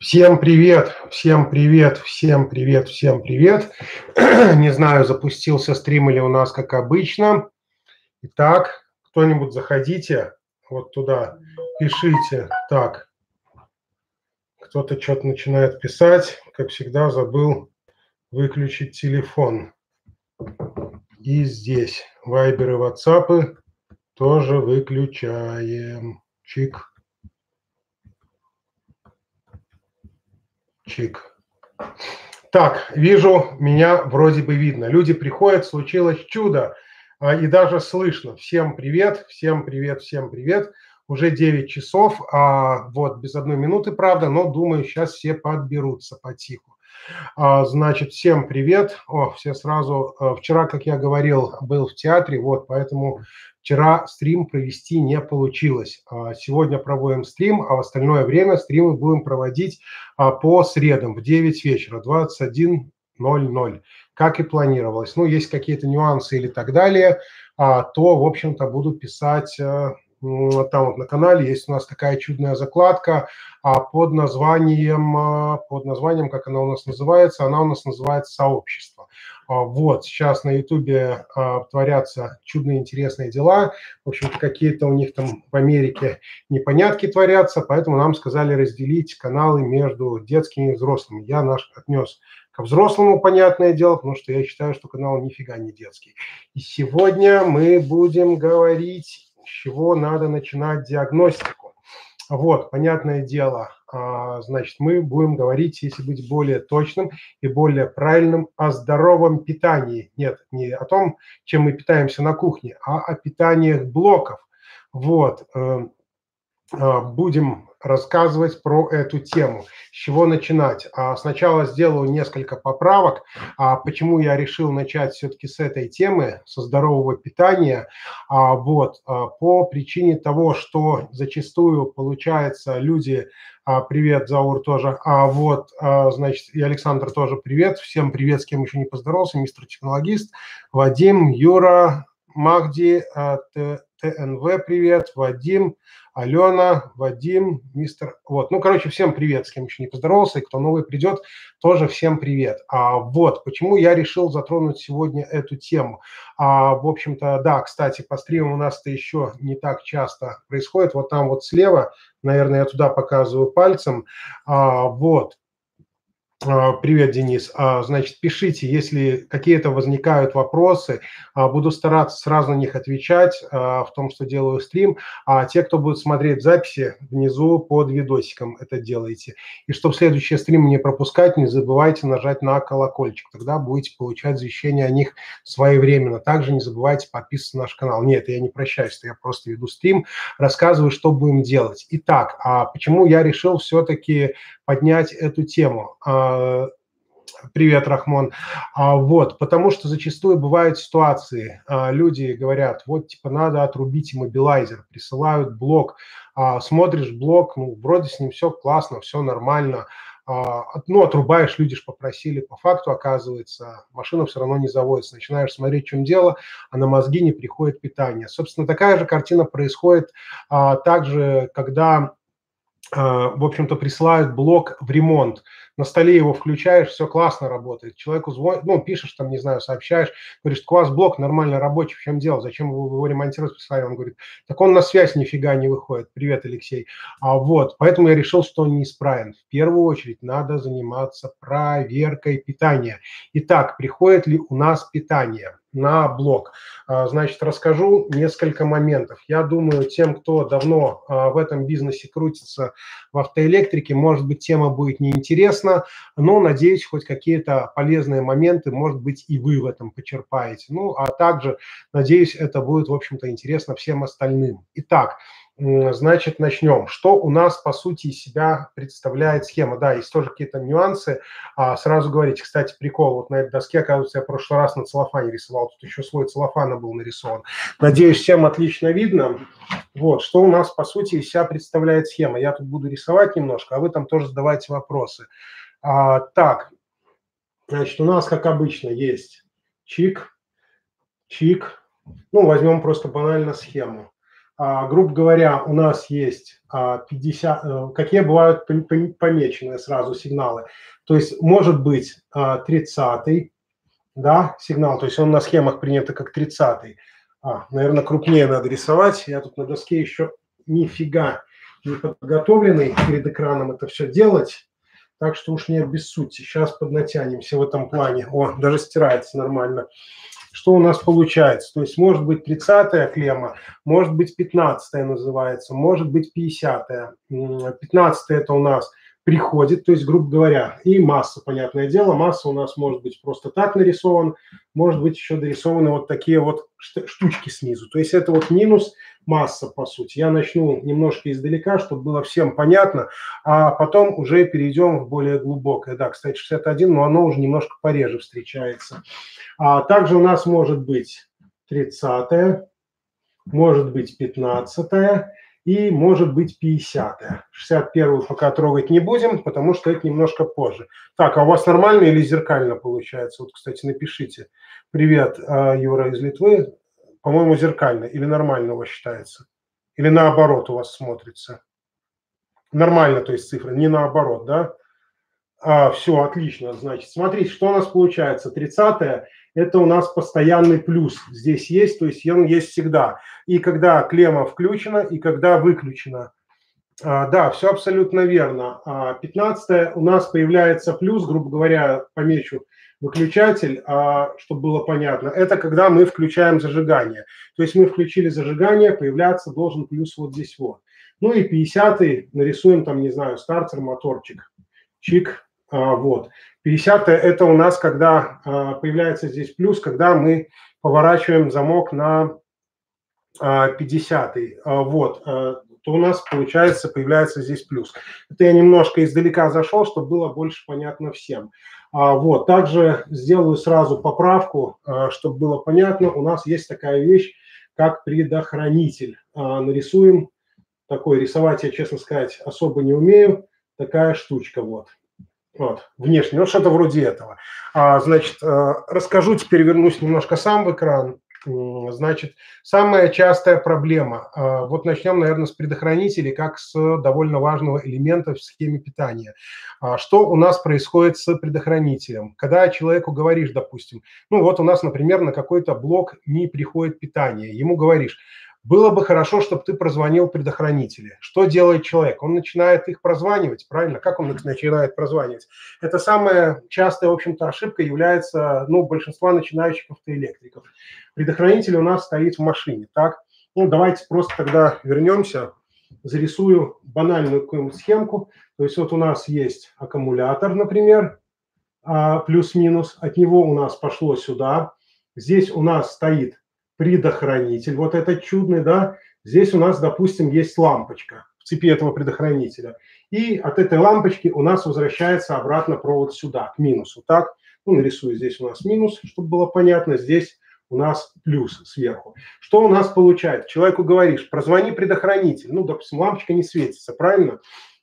Всем привет, всем привет, всем привет, всем привет. Не знаю, запустился стрим или у нас как обычно. Итак, кто-нибудь заходите вот туда, пишите. Так, кто-то что-то начинает писать. Как всегда, забыл выключить телефон. И здесь вайберы, ватсапы тоже выключаем. Чик. Чик. Так, вижу, меня вроде бы видно. Люди приходят, случилось чудо. А, и даже слышно. Всем привет, всем привет, всем привет. Уже 9 часов, а вот без одной минуты, правда, но думаю, сейчас все подберутся потиху. А, значит, всем привет. О, все сразу. А, вчера, как я говорил, был в театре, вот, поэтому Вчера стрим провести не получилось. А, сегодня проводим стрим, а в остальное время стримы будем проводить а, по средам в 9 вечера, 21.00, как и планировалось. Ну, есть какие-то нюансы или так далее, то, в общем-то, буду писать там вот на канале есть у нас такая чудная закладка под названием, под названием, как она у нас называется, она у нас называется «Сообщество». А, вот, сейчас на Ютубе а, творятся чудные интересные дела. В общем-то, какие-то у них там в Америке непонятки творятся, поэтому нам сказали разделить каналы между детскими и взрослыми. Я наш отнес ко взрослому, понятное дело, потому что я считаю, что канал нифига не детский. И сегодня мы будем говорить, с чего надо начинать диагностику. Вот, понятное дело, а, значит, мы будем говорить, если быть более точным и более правильным, о здоровом питании. Нет, не о том, чем мы питаемся на кухне, а о питаниях блоков. Вот, э, а, будем рассказывать про эту тему. С чего начинать? А, сначала сделаю несколько поправок. А, почему я решил начать все-таки с этой темы, со здорового питания? Вот, по причине того, что зачастую, получается, люди Привет, Заур тоже. А вот, значит, и Александр тоже привет. Всем привет, с кем еще не поздоровался. Мистер Технологист, Вадим, Юра, Магди, ТНВ привет, Вадим, Алена, Вадим, мистер... Вот, ну, короче, всем привет, с кем еще не поздоровался, и кто новый придет, тоже всем привет. А, вот, почему я решил затронуть сегодня эту тему. А, в общем-то, да, кстати, по стримам у нас это еще не так часто происходит. Вот там вот слева, наверное, я туда показываю пальцем. А, вот, привет, Денис. А, значит, пишите, если какие-то возникают вопросы, а, буду стараться сразу на них отвечать в том, что делаю стрим. А те, кто будет смотреть записи, внизу под видосиком это делайте. И чтобы следующие стримы не пропускать, не забывайте нажать на колокольчик. Тогда будете получать извещения о них своевременно. Также не забывайте подписываться на наш канал. Нет, я не прощаюсь, я просто веду стрим, рассказываю, что будем делать. Итак, а почему я решил все-таки поднять эту тему. А, привет, Рахмон. А, вот, потому что зачастую бывают ситуации, а, люди говорят, вот, типа, надо отрубить иммобилайзер, присылают блок, смотришь блок, ну, вроде с ним все классно, все нормально, ну, отрубаешь, люди же попросили, по факту, оказывается, машина все равно не заводится. Начинаешь смотреть, в чем дело, а на мозги не приходит питание. Собственно, такая же картина происходит а, также, когда а, в общем-то, присылают блок в ремонт. На столе его включаешь, все классно работает. Человеку звонит, ну, пишешь там, не знаю, сообщаешь, говоришь, у вас блок нормально рабочий, в чем дело, зачем вы его ремонтировать прислали? Он говорит, так он на связь нифига не выходит. Привет, Алексей. А вот, поэтому я решил, что он неисправен. В первую очередь надо заниматься проверкой питания. Итак, приходит ли у нас питание? На блог. А, значит, расскажу несколько моментов. Я думаю, тем, кто давно а, в этом бизнесе крутится в автоэлектрике, может быть, тема будет неинтересна, но, надеюсь, хоть какие-то полезные моменты, может быть, и вы в этом почерпаете. Ну, а также, надеюсь, это будет, в общем-то, интересно всем остальным. Итак, Значит, начнем. Что у нас, по сути, из себя представляет схема? Да, есть тоже какие-то нюансы. А, сразу говорите, кстати, прикол, вот на этой доске, оказывается, я в прошлый раз на целлофане рисовал, тут еще слой целлофана был нарисован. Надеюсь, всем отлично видно. Вот, что у нас, по сути, из себя представляет схема. Я тут буду рисовать немножко, а вы там тоже задавайте вопросы. А, так, значит, у нас, как обычно, есть чик, чик. Ну, возьмем просто банально схему. А, грубо говоря, у нас есть 50, э, какие бывают помеченные сразу сигналы. То есть может быть 30 да, сигнал, то есть он на схемах принято как 30 а, наверное, крупнее надо рисовать. Я тут на доске еще нифига не подготовленный перед экраном это все делать. Так что уж не обессудьте. Сейчас поднатянемся в этом плане. О, даже стирается нормально. Что у нас получается? То есть может быть 30-я клемма, может быть 15-я называется, может быть 50-я. 15 это у нас приходит, то есть, грубо говоря, и масса, понятное дело, масса у нас может быть просто так нарисован, может быть еще дорисованы вот такие вот штучки снизу. То есть это вот минус масса, по сути. Я начну немножко издалека, чтобы было всем понятно, а потом уже перейдем в более глубокое. Да, кстати, 61, но оно уже немножко пореже встречается. А также у нас может быть 30 может быть 15 и может быть 50-е. 61-ю пока трогать не будем, потому что это немножко позже. Так, а у вас нормально или зеркально получается? Вот, кстати, напишите. Привет, а, Юра из Литвы. По-моему, зеркально или нормально у вас считается? Или наоборот у вас смотрится? Нормально, то есть цифры, не наоборот, да? А, все, отлично, значит. Смотрите, что у нас получается. 30 это у нас постоянный плюс здесь есть, то есть он есть всегда. И когда клемма включена, и когда выключена. А, да, все абсолютно верно. А 15 у нас появляется плюс, грубо говоря, помечу выключатель, а, чтобы было понятно, это когда мы включаем зажигание. То есть мы включили зажигание, появляться должен плюс вот здесь вот. Ну и 50 нарисуем там, не знаю, стартер, моторчик. Чик, вот. 50 это у нас, когда а, появляется здесь плюс, когда мы поворачиваем замок на 50 а, вот, то у нас получается, появляется здесь плюс. Это я немножко издалека зашел, чтобы было больше понятно всем. Вот, также сделаю сразу поправку, чтобы было понятно. У нас есть такая вещь, как предохранитель. Нарисуем такой, рисовать я, честно сказать, особо не умею. Такая штучка вот. Вот, внешне, ну что-то вроде этого. А, значит, э, расскажу, теперь вернусь немножко сам в экран. Значит, самая частая проблема. А, вот начнем, наверное, с предохранителей, как с довольно важного элемента в схеме питания. А, что у нас происходит с предохранителем? Когда человеку говоришь, допустим, ну вот у нас, например, на какой-то блок не приходит питание, ему говоришь, было бы хорошо, чтобы ты прозвонил предохранители. Что делает человек? Он начинает их прозванивать, правильно? Как он их начинает прозванивать? Это самая частая, в общем-то, ошибка является, ну, большинства начинающих автоэлектриков. Предохранитель у нас стоит в машине, так? Ну, давайте просто тогда вернемся, зарисую банальную какую-нибудь схемку. То есть вот у нас есть аккумулятор, например, а, плюс-минус, от него у нас пошло сюда. Здесь у нас стоит предохранитель, вот этот чудный, да, здесь у нас, допустим, есть лампочка в цепи этого предохранителя. И от этой лампочки у нас возвращается обратно провод сюда, к минусу, так? Ну, нарисую здесь у нас минус, чтобы было понятно, здесь у нас плюс сверху. Что у нас получается? Человеку говоришь, прозвони предохранитель. Ну, допустим, лампочка не светится, правильно?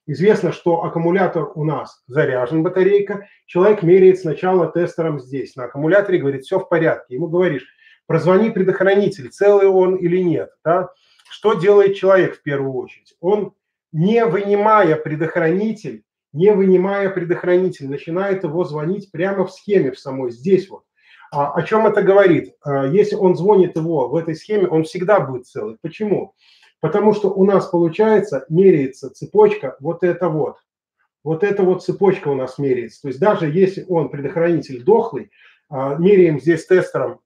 Известно, что аккумулятор у нас заряжен, батарейка. Человек меряет сначала тестером здесь. На аккумуляторе говорит, все в порядке. Ему говоришь, прозвони предохранитель, целый он или нет. Да? Что делает человек в первую очередь? Он, не вынимая предохранитель, не вынимая предохранитель, начинает его звонить прямо в схеме в самой, здесь вот. А, о чем это говорит? А, если он звонит его в этой схеме, он всегда будет целый. Почему? Потому что у нас получается, меряется цепочка вот это вот. Вот эта вот цепочка у нас меряется. То есть даже если он предохранитель дохлый, а, меряем здесь тестером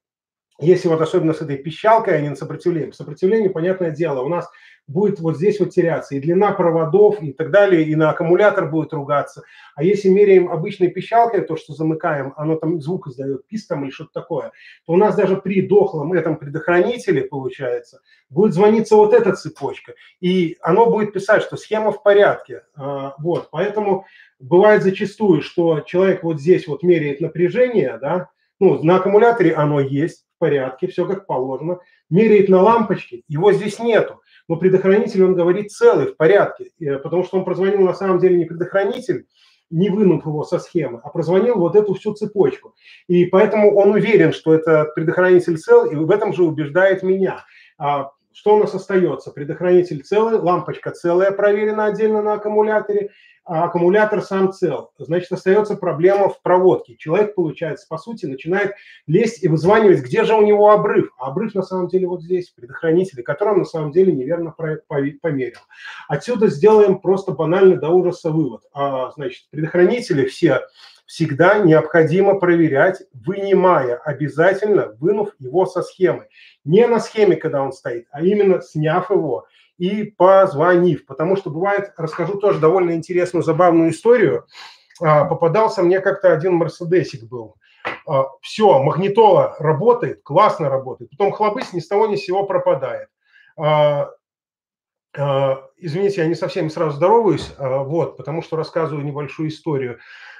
если вот особенно с этой пищалкой, а не на сопротивление, сопротивление, понятное дело, у нас будет вот здесь вот теряться и длина проводов и так далее, и на аккумулятор будет ругаться. А если меряем обычной пищалкой, то, что замыкаем, оно там звук издает, там или что-то такое, то у нас даже при дохлом этом предохранителе, получается, будет звониться вот эта цепочка, и оно будет писать, что схема в порядке. А, вот, поэтому бывает зачастую, что человек вот здесь вот меряет напряжение, да, ну, на аккумуляторе оно есть, в порядке, все как положено. Меряет на лампочке, его здесь нету. Но предохранитель, он говорит, целый, в порядке. Э, потому что он прозвонил на самом деле не предохранитель, не вынув его со схемы, а прозвонил вот эту всю цепочку. И поэтому он уверен, что это предохранитель цел, и в этом же убеждает меня. А что у нас остается? Предохранитель целый, лампочка целая, проверена отдельно на аккумуляторе, а аккумулятор сам цел. Значит, остается проблема в проводке. Человек, получается, по сути, начинает лезть и вызванивать, где же у него обрыв. А обрыв на самом деле вот здесь, в предохранителе, который он на самом деле неверно померил. Отсюда сделаем просто банальный до ужаса вывод. А, значит, предохранители все всегда необходимо проверять, вынимая обязательно, вынув его со схемы. Не на схеме, когда он стоит, а именно сняв его и позвонив. Потому что бывает, расскажу тоже довольно интересную, забавную историю. А, попадался мне как-то один мерседесик был. А, Все, магнитола работает, классно работает. Потом хлобысь ни с того ни с сего пропадает. А, извините, я не совсем сразу здороваюсь, вот, потому что рассказываю небольшую историю.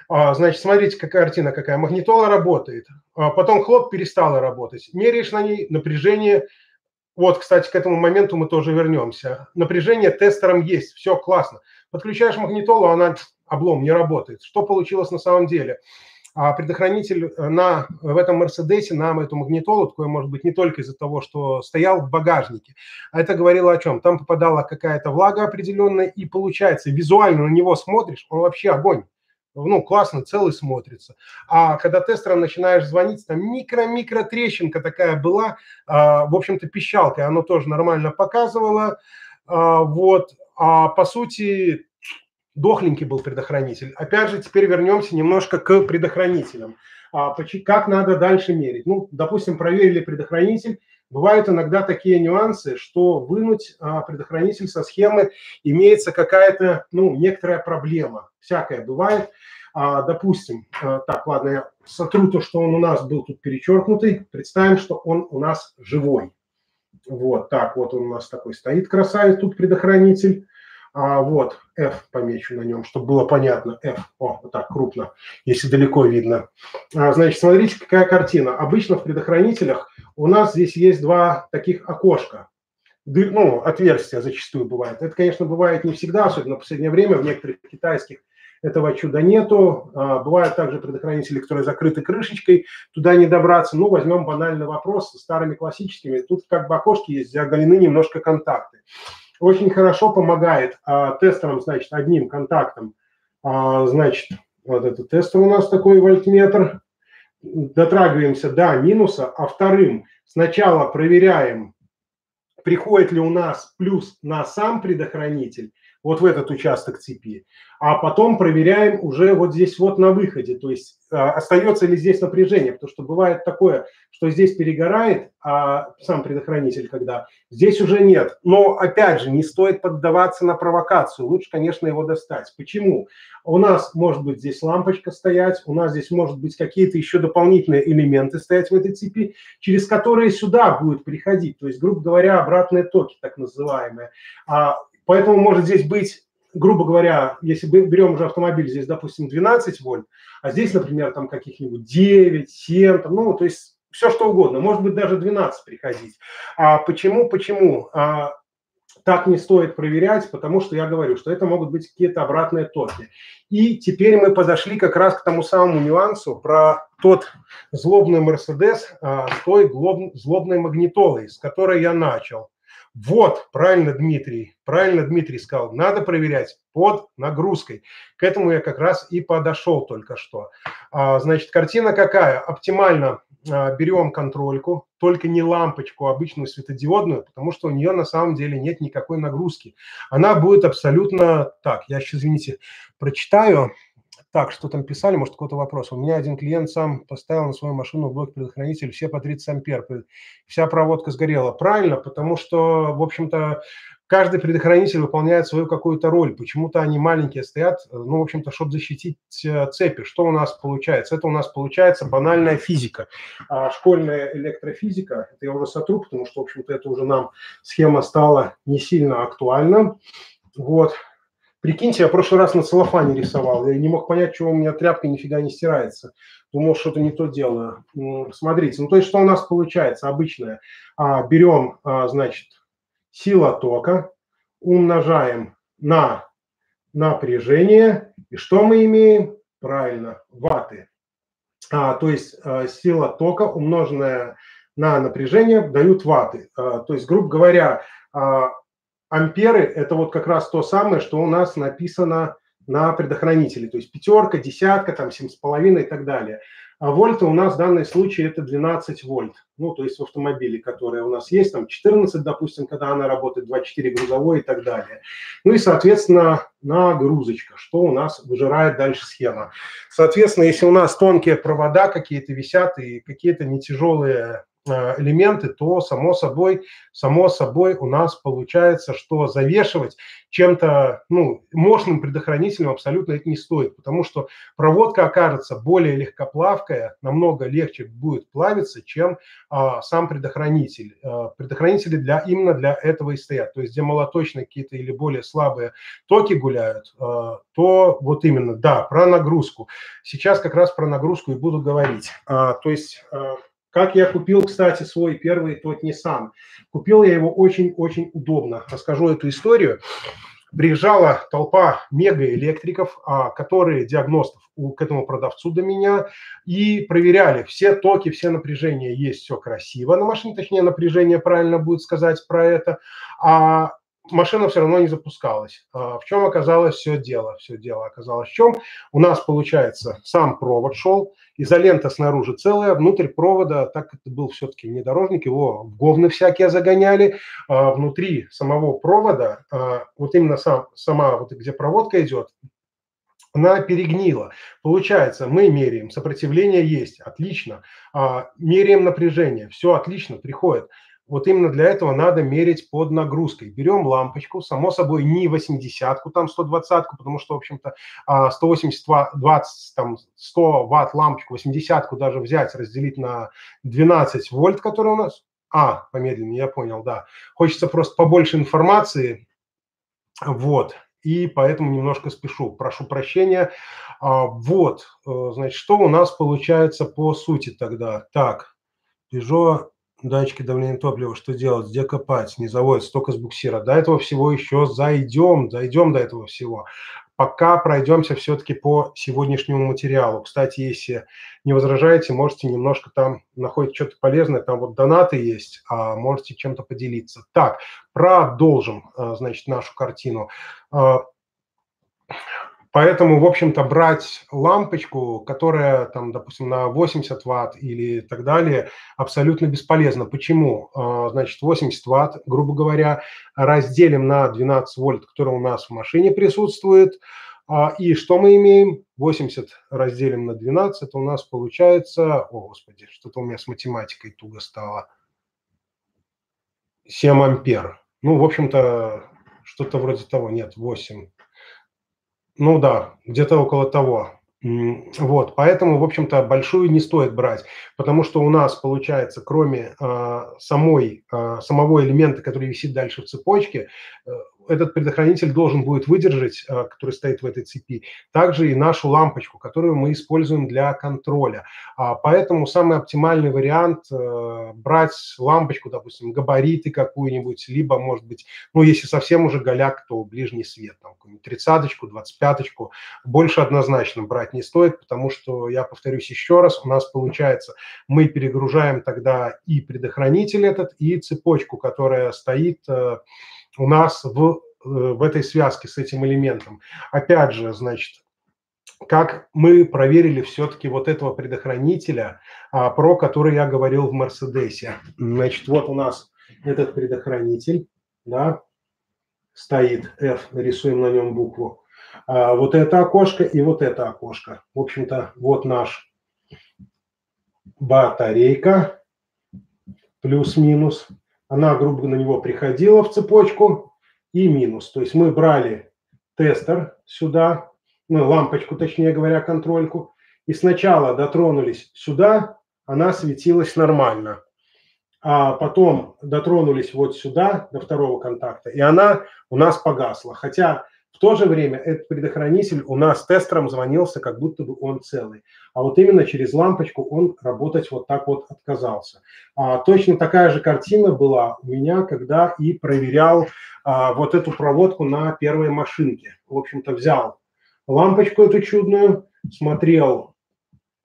Значит, смотрите, какая картина какая. Магнитола работает, потом хлоп перестала работать. Меряешь на ней напряжение вот, кстати, к этому моменту мы тоже вернемся. Напряжение тестером есть, все классно. Подключаешь магнитолу, она облом не работает. Что получилось на самом деле? А предохранитель э, на, в этом Мерседесе нам эту магнитолу, такое может быть не только из-за того, что стоял в багажнике, а это говорило о чем? Там попадала какая-то влага определенная, и получается, визуально на него смотришь, он вообще огонь ну, классно, целый смотрится. А когда тестером начинаешь звонить, там микро-микро трещинка такая была, а, в общем-то, пищалкой, оно тоже нормально показывало, а, вот, а по сути, дохленький был предохранитель. Опять же, теперь вернемся немножко к предохранителям. А, как надо дальше мерить? Ну, допустим, проверили предохранитель, Бывают иногда такие нюансы, что вынуть а, предохранитель со схемы имеется какая-то, ну, некоторая проблема. Всякое бывает. А, допустим, а, так, ладно, я сотру то, что он у нас был тут перечеркнутый. Представим, что он у нас живой. Вот, так, вот он у нас такой стоит красавец, тут предохранитель. А, вот, F помечу на нем, чтобы было понятно. F, о, вот так, крупно, если далеко видно. А, значит, смотрите, какая картина. Обычно в предохранителях у нас здесь есть два таких окошка. Ну, отверстия зачастую бывает. Это, конечно, бывает не всегда, особенно в последнее время в некоторых китайских этого чуда нету. А, бывают также предохранители, которые закрыты крышечкой, туда не добраться. Ну, возьмем банальный вопрос с старыми классическими. Тут как бы окошки есть, где оголены немножко контакты. Очень хорошо помогает а, тестерам, значит, одним контактом, а, значит, вот этот тестер у нас такой вольтметр, дотрагиваемся до минуса, а вторым сначала проверяем, приходит ли у нас плюс на сам предохранитель, вот в этот участок цепи, а потом проверяем уже вот здесь вот на выходе, то есть э, остается ли здесь напряжение, потому что бывает такое, что здесь перегорает а сам предохранитель, когда здесь уже нет. Но опять же, не стоит поддаваться на провокацию, лучше, конечно, его достать. Почему? У нас может быть здесь лампочка стоять, у нас здесь может быть какие-то еще дополнительные элементы стоять в этой цепи, через которые сюда будет приходить, то есть, грубо говоря, обратные токи, так называемые. А Поэтому может здесь быть, грубо говоря, если берем уже автомобиль, здесь, допустим, 12 вольт, а здесь, например, там каких-нибудь 9, 7, там, ну, то есть все что угодно, может быть, даже 12 приходить. А почему? Почему? А, так не стоит проверять, потому что я говорю, что это могут быть какие-то обратные токи. И теперь мы подошли как раз к тому самому нюансу про тот злобный Мерседес а, с той злобной магнитолой, с которой я начал. Вот, правильно Дмитрий, правильно Дмитрий сказал, надо проверять под нагрузкой. К этому я как раз и подошел только что. А, значит, картина какая? Оптимально а, берем контрольку, только не лампочку, а обычную светодиодную, потому что у нее на самом деле нет никакой нагрузки. Она будет абсолютно... Так, я сейчас, извините, прочитаю. Так, что там писали, может, какой-то вопрос. У меня один клиент сам поставил на свою машину блок предохранитель все по 30 ампер. Вся проводка сгорела. Правильно, потому что, в общем-то, каждый предохранитель выполняет свою какую-то роль. Почему-то они маленькие стоят, ну, в общем-то, чтобы защитить э, цепи. Что у нас получается? Это у нас получается банальная физика. А школьная электрофизика, это я уже сотру, потому что, в общем-то, это уже нам схема стала не сильно актуальна. Вот, Прикиньте, я в прошлый раз на целлофане рисовал. Я не мог понять, чего у меня тряпка нифига не стирается. Думал, что-то не то делаю. Смотрите, ну то есть что у нас получается обычное? А, берем, а, значит, сила тока, умножаем на напряжение. И что мы имеем? Правильно, ваты. А, то есть а, сила тока, умноженная на напряжение дают ваты. А, то есть, грубо говоря, а, амперы – это вот как раз то самое, что у нас написано на предохранителе. То есть пятерка, десятка, там семь с половиной и так далее. А вольты у нас в данном случае это 12 вольт. Ну, то есть в автомобиле, которые у нас есть, там 14, допустим, когда она работает, 24 грузовой и так далее. Ну и, соответственно, нагрузочка, что у нас выжирает дальше схема. Соответственно, если у нас тонкие провода какие-то висят и какие-то не тяжелые элементы, то само собой, само собой у нас получается, что завешивать чем-то ну, мощным предохранителем абсолютно это не стоит, потому что проводка окажется более легкоплавкая, намного легче будет плавиться, чем а, сам предохранитель. А, предохранители для, именно для этого и стоят. То есть где молоточные какие-то или более слабые токи гуляют, а, то вот именно, да, про нагрузку. Сейчас как раз про нагрузку и буду говорить. А, то есть... А, как я купил, кстати, свой первый тот Nissan. Купил я его очень-очень удобно. Расскажу эту историю. Приезжала толпа мегаэлектриков, а, которые диагностов к этому продавцу до меня и проверяли все токи, все напряжения есть, все красиво на машине, точнее напряжение правильно будет сказать про это, а машина все равно не запускалась. А, в чем оказалось все дело? Все дело оказалось в чем? У нас, получается, сам провод шел, изолента снаружи целая, внутрь провода, так это был все-таки внедорожник, его в говны всякие загоняли, а, внутри самого провода, а, вот именно сам, сама, вот где проводка идет, она перегнила. Получается, мы меряем, сопротивление есть, отлично, меряем напряжение, все отлично, приходит вот именно для этого надо мерить под нагрузкой. Берем лампочку, само собой не 80-ку, там 120-ку, потому что, в общем-то, 180 а, 20, там 100 ватт лампочку, 80-ку даже взять, разделить на 12 вольт, которые у нас... А, помедленнее, я понял, да. Хочется просто побольше информации, вот, и поэтому немножко спешу. Прошу прощения. А, вот, э, значит, что у нас получается по сути тогда? Так, Peugeot датчики давления топлива, что делать, где копать, не заводится, только с буксира. До этого всего еще зайдем, зайдем до этого всего. Пока пройдемся все-таки по сегодняшнему материалу. Кстати, если не возражаете, можете немножко там находить что-то полезное, там вот донаты есть, а можете чем-то поделиться. Так, продолжим, а, значит, нашу картину. Поэтому, в общем-то, брать лампочку, которая, там, допустим, на 80 ватт или так далее, абсолютно бесполезно. Почему? А, значит, 80 ватт, грубо говоря, разделим на 12 вольт, который у нас в машине присутствует. А, и что мы имеем? 80 разделим на 12, это у нас получается... О, Господи, что-то у меня с математикой туго стало. 7 ампер. Ну, в общем-то, что-то вроде того. Нет, 8. Ну да, где-то около того. Вот, поэтому, в общем-то, большую не стоит брать, потому что у нас получается, кроме э, самой, э, самого элемента, который висит дальше в цепочке, э, этот предохранитель должен будет выдержать, э, который стоит в этой цепи, также и нашу лампочку, которую мы используем для контроля. А, поэтому самый оптимальный вариант э, брать лампочку, допустим, габариты какую-нибудь, либо, может быть, ну, если совсем уже голяк, то ближний свет, там, какую-нибудь тридцаточку, двадцать пяточку. Больше однозначно брать не стоит, потому что, я повторюсь еще раз, у нас получается, мы перегружаем тогда и предохранитель этот, и цепочку, которая стоит э, у нас в, э, в этой связке с этим элементом. Опять же, значит, как мы проверили все-таки вот этого предохранителя, а, про который я говорил в Мерседесе. Значит, вот у нас этот предохранитель, да, стоит F, рисуем на нем букву. А, вот это окошко и вот это окошко. В общем-то, вот наш батарейка, плюс-минус она, грубо на него приходила в цепочку и минус. То есть мы брали тестер сюда, ну, лампочку, точнее говоря, контрольку, и сначала дотронулись сюда, она светилась нормально. А потом дотронулись вот сюда, до второго контакта, и она у нас погасла. Хотя в то же время этот предохранитель у нас тестером звонился, как будто бы он целый. А вот именно через лампочку он работать вот так вот отказался. А, точно такая же картина была у меня, когда и проверял а, вот эту проводку на первой машинке. В общем-то, взял лампочку эту чудную, смотрел,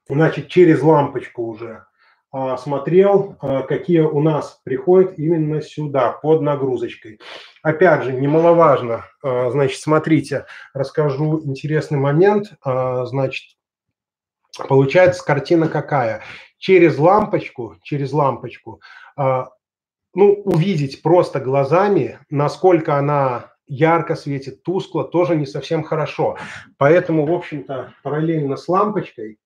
значит, через лампочку уже а, смотрел, а, какие у нас приходят именно сюда, под нагрузочкой. Опять же, немаловажно, а, значит, смотрите, расскажу интересный момент. Значит, получается картина какая? Через лампочку, через лампочку, ну, увидеть просто глазами, насколько она ярко светит, тускло, тоже не совсем хорошо. Поэтому, в общем-то, параллельно с лампочкой,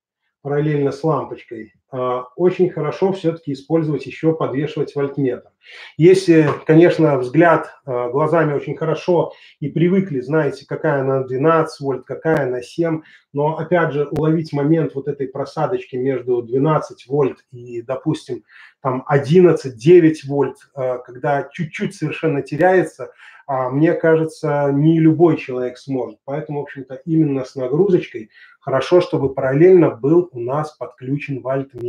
параллельно с лампочкой а, очень хорошо все-таки использовать еще подвешивать вольтметр. Если, конечно, взгляд а, глазами очень хорошо и привыкли, знаете, какая она 12 вольт, какая она 7, но, опять же, уловить момент вот этой просадочки между 12 вольт и, допустим, там 11, 9 вольт, а, когда чуть-чуть совершенно теряется, мне кажется, не любой человек сможет. Поэтому, в общем-то, именно с нагрузочкой хорошо, чтобы параллельно был у нас подключен вольтметр.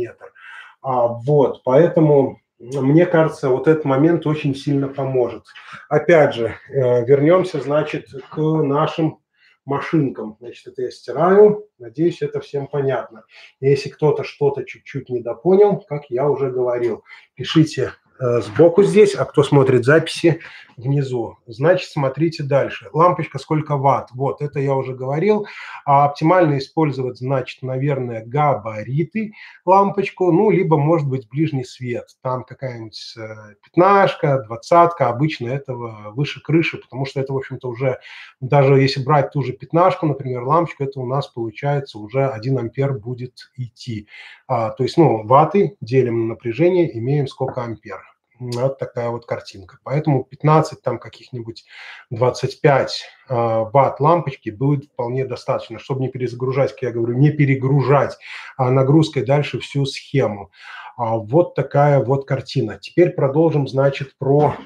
А, вот, поэтому мне кажется, вот этот момент очень сильно поможет. Опять же, э, вернемся, значит, к нашим машинкам. Значит, это я стираю. Надеюсь, это всем понятно. Если кто-то что-то чуть-чуть недопонял, как я уже говорил, пишите сбоку здесь, а кто смотрит записи внизу. Значит, смотрите дальше. Лампочка сколько ватт? Вот, это я уже говорил. А оптимально использовать, значит, наверное, габариты лампочку, ну, либо, может быть, ближний свет. Там какая-нибудь э, пятнашка, двадцатка, обычно этого выше крыши, потому что это, в общем-то, уже, даже если брать ту же пятнашку, например, лампочку, это у нас получается уже 1 ампер будет идти. А, то есть, ну, ватты делим на напряжение, имеем сколько ампер. Вот такая вот картинка. Поэтому 15, там каких-нибудь 25 э, ватт лампочки будет вполне достаточно, чтобы не перезагружать, как я говорю, не перегружать а нагрузкой дальше всю схему. А вот такая вот картина. Теперь продолжим, значит, про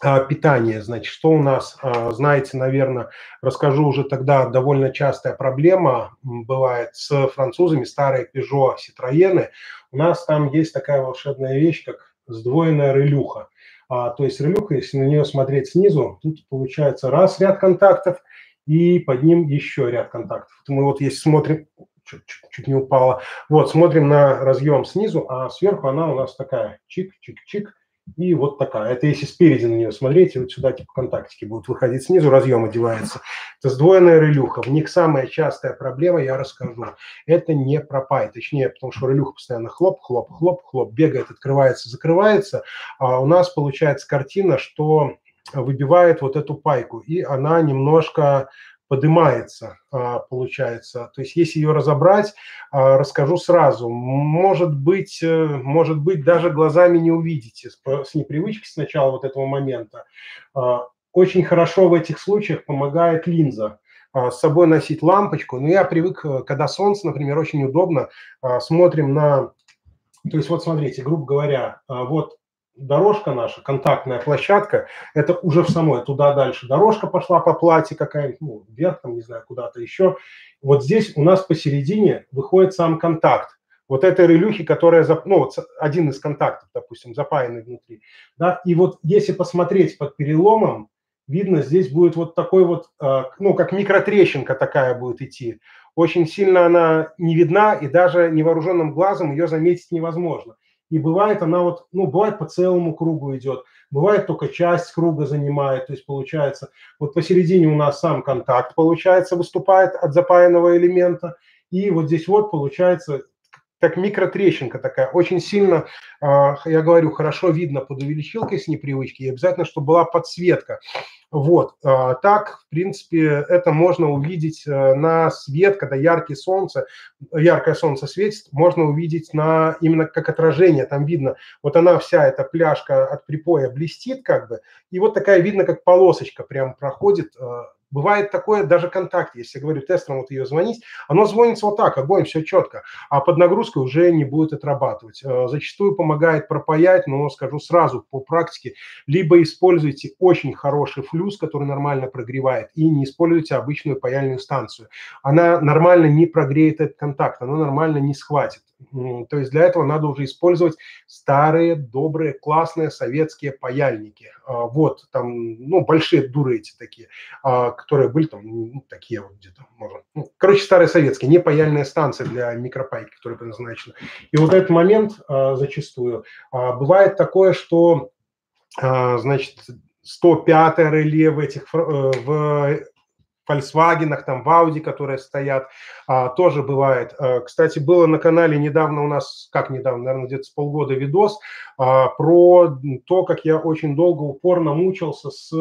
а, питание. Значит, что у нас, а, знаете, наверное, расскажу уже тогда, довольно частая проблема бывает с французами, старые Peugeot, Citroёны. У нас там есть такая волшебная вещь, как сдвоенная релюха. А, то есть релюха, если на нее смотреть снизу, тут получается раз ряд контактов и под ним еще ряд контактов. Мы вот если смотрим, чуть, чуть, чуть не упала, вот смотрим на разъем снизу, а сверху она у нас такая чик-чик-чик, и вот такая. Это если спереди на нее смотреть, и вот сюда типа контактики будут выходить снизу, разъем одевается. Это сдвоенная релюха. В них самая частая проблема, я расскажу, это не пропай. Точнее, потому что релюха постоянно хлоп, хлоп, хлоп, хлоп, бегает, открывается, закрывается. А у нас получается картина, что выбивает вот эту пайку, и она немножко поднимается, а, получается. То есть если ее разобрать, а, расскажу сразу. Может быть, э, может быть, даже глазами не увидите с непривычки сначала вот этого момента. А, очень хорошо в этих случаях помогает линза с собой носить лампочку. Но я привык, э, когда солнце, например, очень удобно, смотрим на... То есть вот смотрите, грубо говоря, вот дорожка наша, контактная площадка, это уже в самой, туда дальше дорожка пошла по плате какая-нибудь, ну, вверх там, не знаю, куда-то еще. Вот здесь у нас посередине выходит сам контакт. Вот этой релюхи, которая, ну, вот один из контактов, допустим, запаянный внутри. Да? И вот если посмотреть под переломом, видно, здесь будет вот такой вот, а, ну, как микротрещинка такая будет идти. Очень сильно она не видна, и даже невооруженным глазом ее заметить невозможно. И бывает она вот, ну, бывает по целому кругу идет, бывает только часть круга занимает, то есть получается, вот посередине у нас сам контакт, получается, выступает от запаянного элемента, и вот здесь вот получается как микротрещинка такая, очень сильно, а, я говорю, хорошо видно под увеличилкой с непривычки, и обязательно, чтобы была подсветка. Вот, а, так, в принципе, это можно увидеть э, на свет, когда яркое солнце, яркое солнце светит, можно увидеть на именно как отражение, там видно, вот она вся эта пляжка от припоя блестит как бы, и вот такая видно, как полосочка прям проходит э, Бывает такое даже контакт, если я говорю тестером вот ее звонить, оно звонится вот так, огонь, все четко, а под нагрузкой уже не будет отрабатывать. Э, зачастую помогает пропаять, но скажу сразу по практике, либо используйте очень хороший флюс, который нормально прогревает, и не используйте обычную паяльную станцию. Она нормально не прогреет этот контакт, она нормально не схватит. То есть для этого надо уже использовать старые, добрые, классные советские паяльники. А, вот там, ну, большие дуры эти такие, а, которые были там, ну, такие вот где-то, можно. Ну, короче, старые советские, не паяльные станции для микропайки, которые предназначены. И вот этот момент зачастую бывает такое, что значит, 105 реле в этих э, в Volkswagen, там, в Audi, которые стоят, а, тоже бывает. А, кстати, было на канале недавно у нас, как недавно, наверное, где-то с полгода видос а, про то, как я очень долго упорно мучился с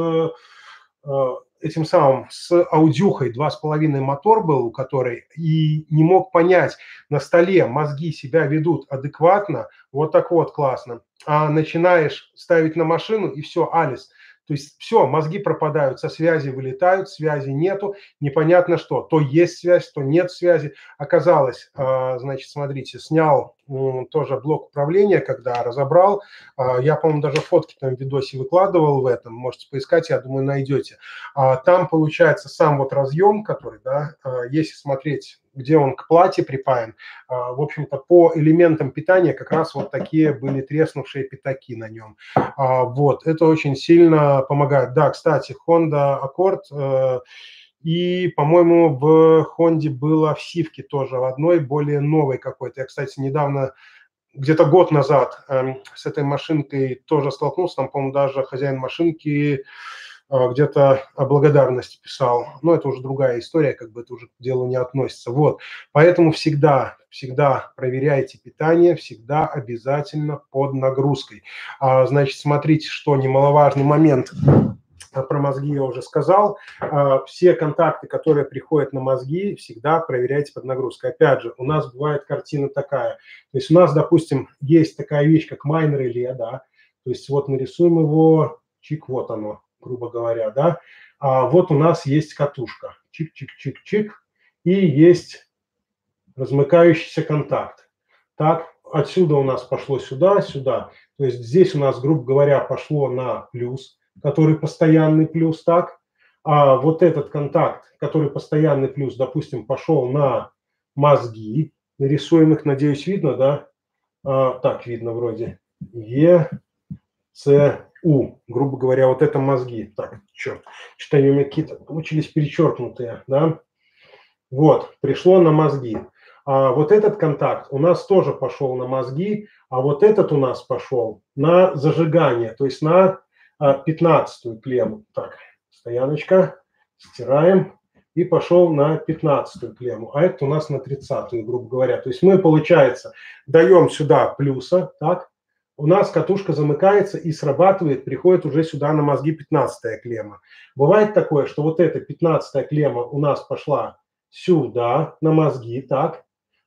а, этим самым, с аудюхой. 2,5 мотор был, у которой, и не мог понять, на столе мозги себя ведут адекватно, вот так вот классно, а начинаешь ставить на машину, и все, Алис – то есть все, мозги пропадают, со связи вылетают, связи нету, непонятно что. То есть связь, то нет связи. Оказалось, а, значит, смотрите, снял тоже блок управления, когда разобрал. А, я, по-моему, даже фотки там в видосе выкладывал в этом, можете поискать, я думаю, найдете. А, там получается сам вот разъем, который, да, если смотреть где он к плате припаян, а, в общем-то, по элементам питания как раз вот такие были треснувшие пятаки на нем. А, вот, это очень сильно помогает. Да, кстати, Honda Accord э, и, по-моему, в Honda было в Сивке тоже, в одной более новой какой-то. Я, кстати, недавно где-то год назад э, с этой машинкой тоже столкнулся. Там, по-моему, даже хозяин машинки а, где-то о благодарности писал. Но это уже другая история, как бы это уже к делу не относится. Вот, поэтому всегда, всегда проверяйте питание, всегда обязательно под нагрузкой. А, значит, смотрите, что немаловажный момент про мозги я уже сказал. Все контакты, которые приходят на мозги, всегда проверяйте под нагрузкой. Опять же, у нас бывает картина такая. То есть у нас, допустим, есть такая вещь, как майнер реле, да. То есть вот нарисуем его, чик, вот оно грубо говоря, да, а вот у нас есть катушка, чик-чик-чик-чик, и есть размыкающийся контакт. Так, отсюда у нас пошло сюда, сюда. То есть здесь у нас, грубо говоря, пошло на плюс, который постоянный плюс, так. А вот этот контакт, который постоянный плюс, допустим, пошел на мозги, нарисуем их, надеюсь, видно, да? А, так, видно вроде. Е, С, у, грубо говоря, вот это мозги. Так, черт, читаю, у меня какие-то получились перечеркнутые, да. Вот, пришло на мозги. А вот этот контакт у нас тоже пошел на мозги, а вот этот у нас пошел на зажигание, то есть на а, пятнадцатую клемму. Так, стояночка, стираем и пошел на пятнадцатую клемму, а это у нас на тридцатую, грубо говоря. То есть мы, получается, даем сюда плюса, так, у нас катушка замыкается и срабатывает, приходит уже сюда на мозги 15 клемма. Бывает такое, что вот эта 15 клемма у нас пошла сюда, на мозги, так,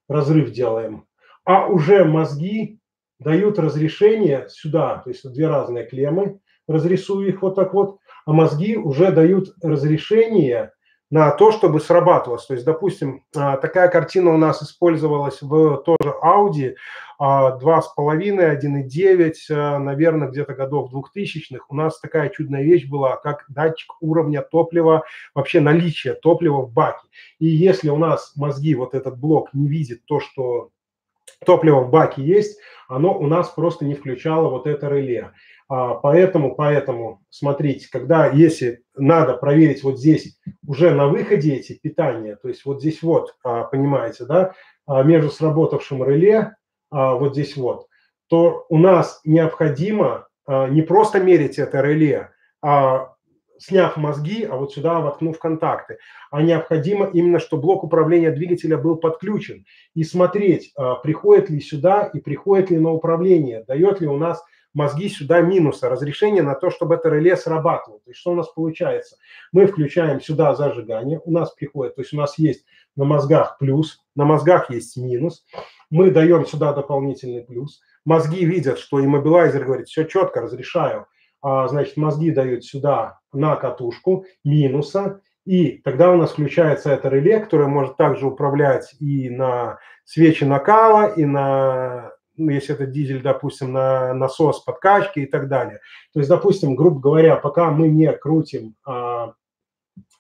разрыв делаем, а уже мозги дают разрешение сюда, то есть две разные клеммы, разрисую их вот так вот, а мозги уже дают разрешение на то, чтобы срабатывалось. То есть, допустим, а, такая картина у нас использовалась в тоже Audi 2,5, 1,9, а, наверное, где-то годов 2000-х. У нас такая чудная вещь была, как датчик уровня топлива, вообще наличие топлива в баке. И если у нас мозги, вот этот блок не видит то, что топливо в баке есть, оно у нас просто не включало вот это реле. А, поэтому, поэтому, смотрите, когда, если надо проверить вот здесь уже на выходе эти питания, то есть вот здесь вот, а, понимаете, да, а, между сработавшим реле, вот здесь вот, то у нас необходимо не просто мерить это реле, а сняв мозги, а вот сюда воткнув контакты. А необходимо именно, чтобы блок управления двигателя был подключен. И смотреть, приходит ли сюда и приходит ли на управление, дает ли у нас мозги сюда минуса, разрешение на то, чтобы это реле срабатывало. То есть что у нас получается? Мы включаем сюда зажигание, у нас приходит, то есть у нас есть на мозгах плюс, на мозгах есть минус, мы даем сюда дополнительный плюс, мозги видят, что иммобилайзер говорит, все четко, разрешаю, а, значит, мозги дают сюда на катушку минуса, и тогда у нас включается это реле, которое может также управлять и на свечи накала, и на ну, если это дизель, допустим, на насос подкачки и так далее. То есть, допустим, грубо говоря, пока мы не крутим а,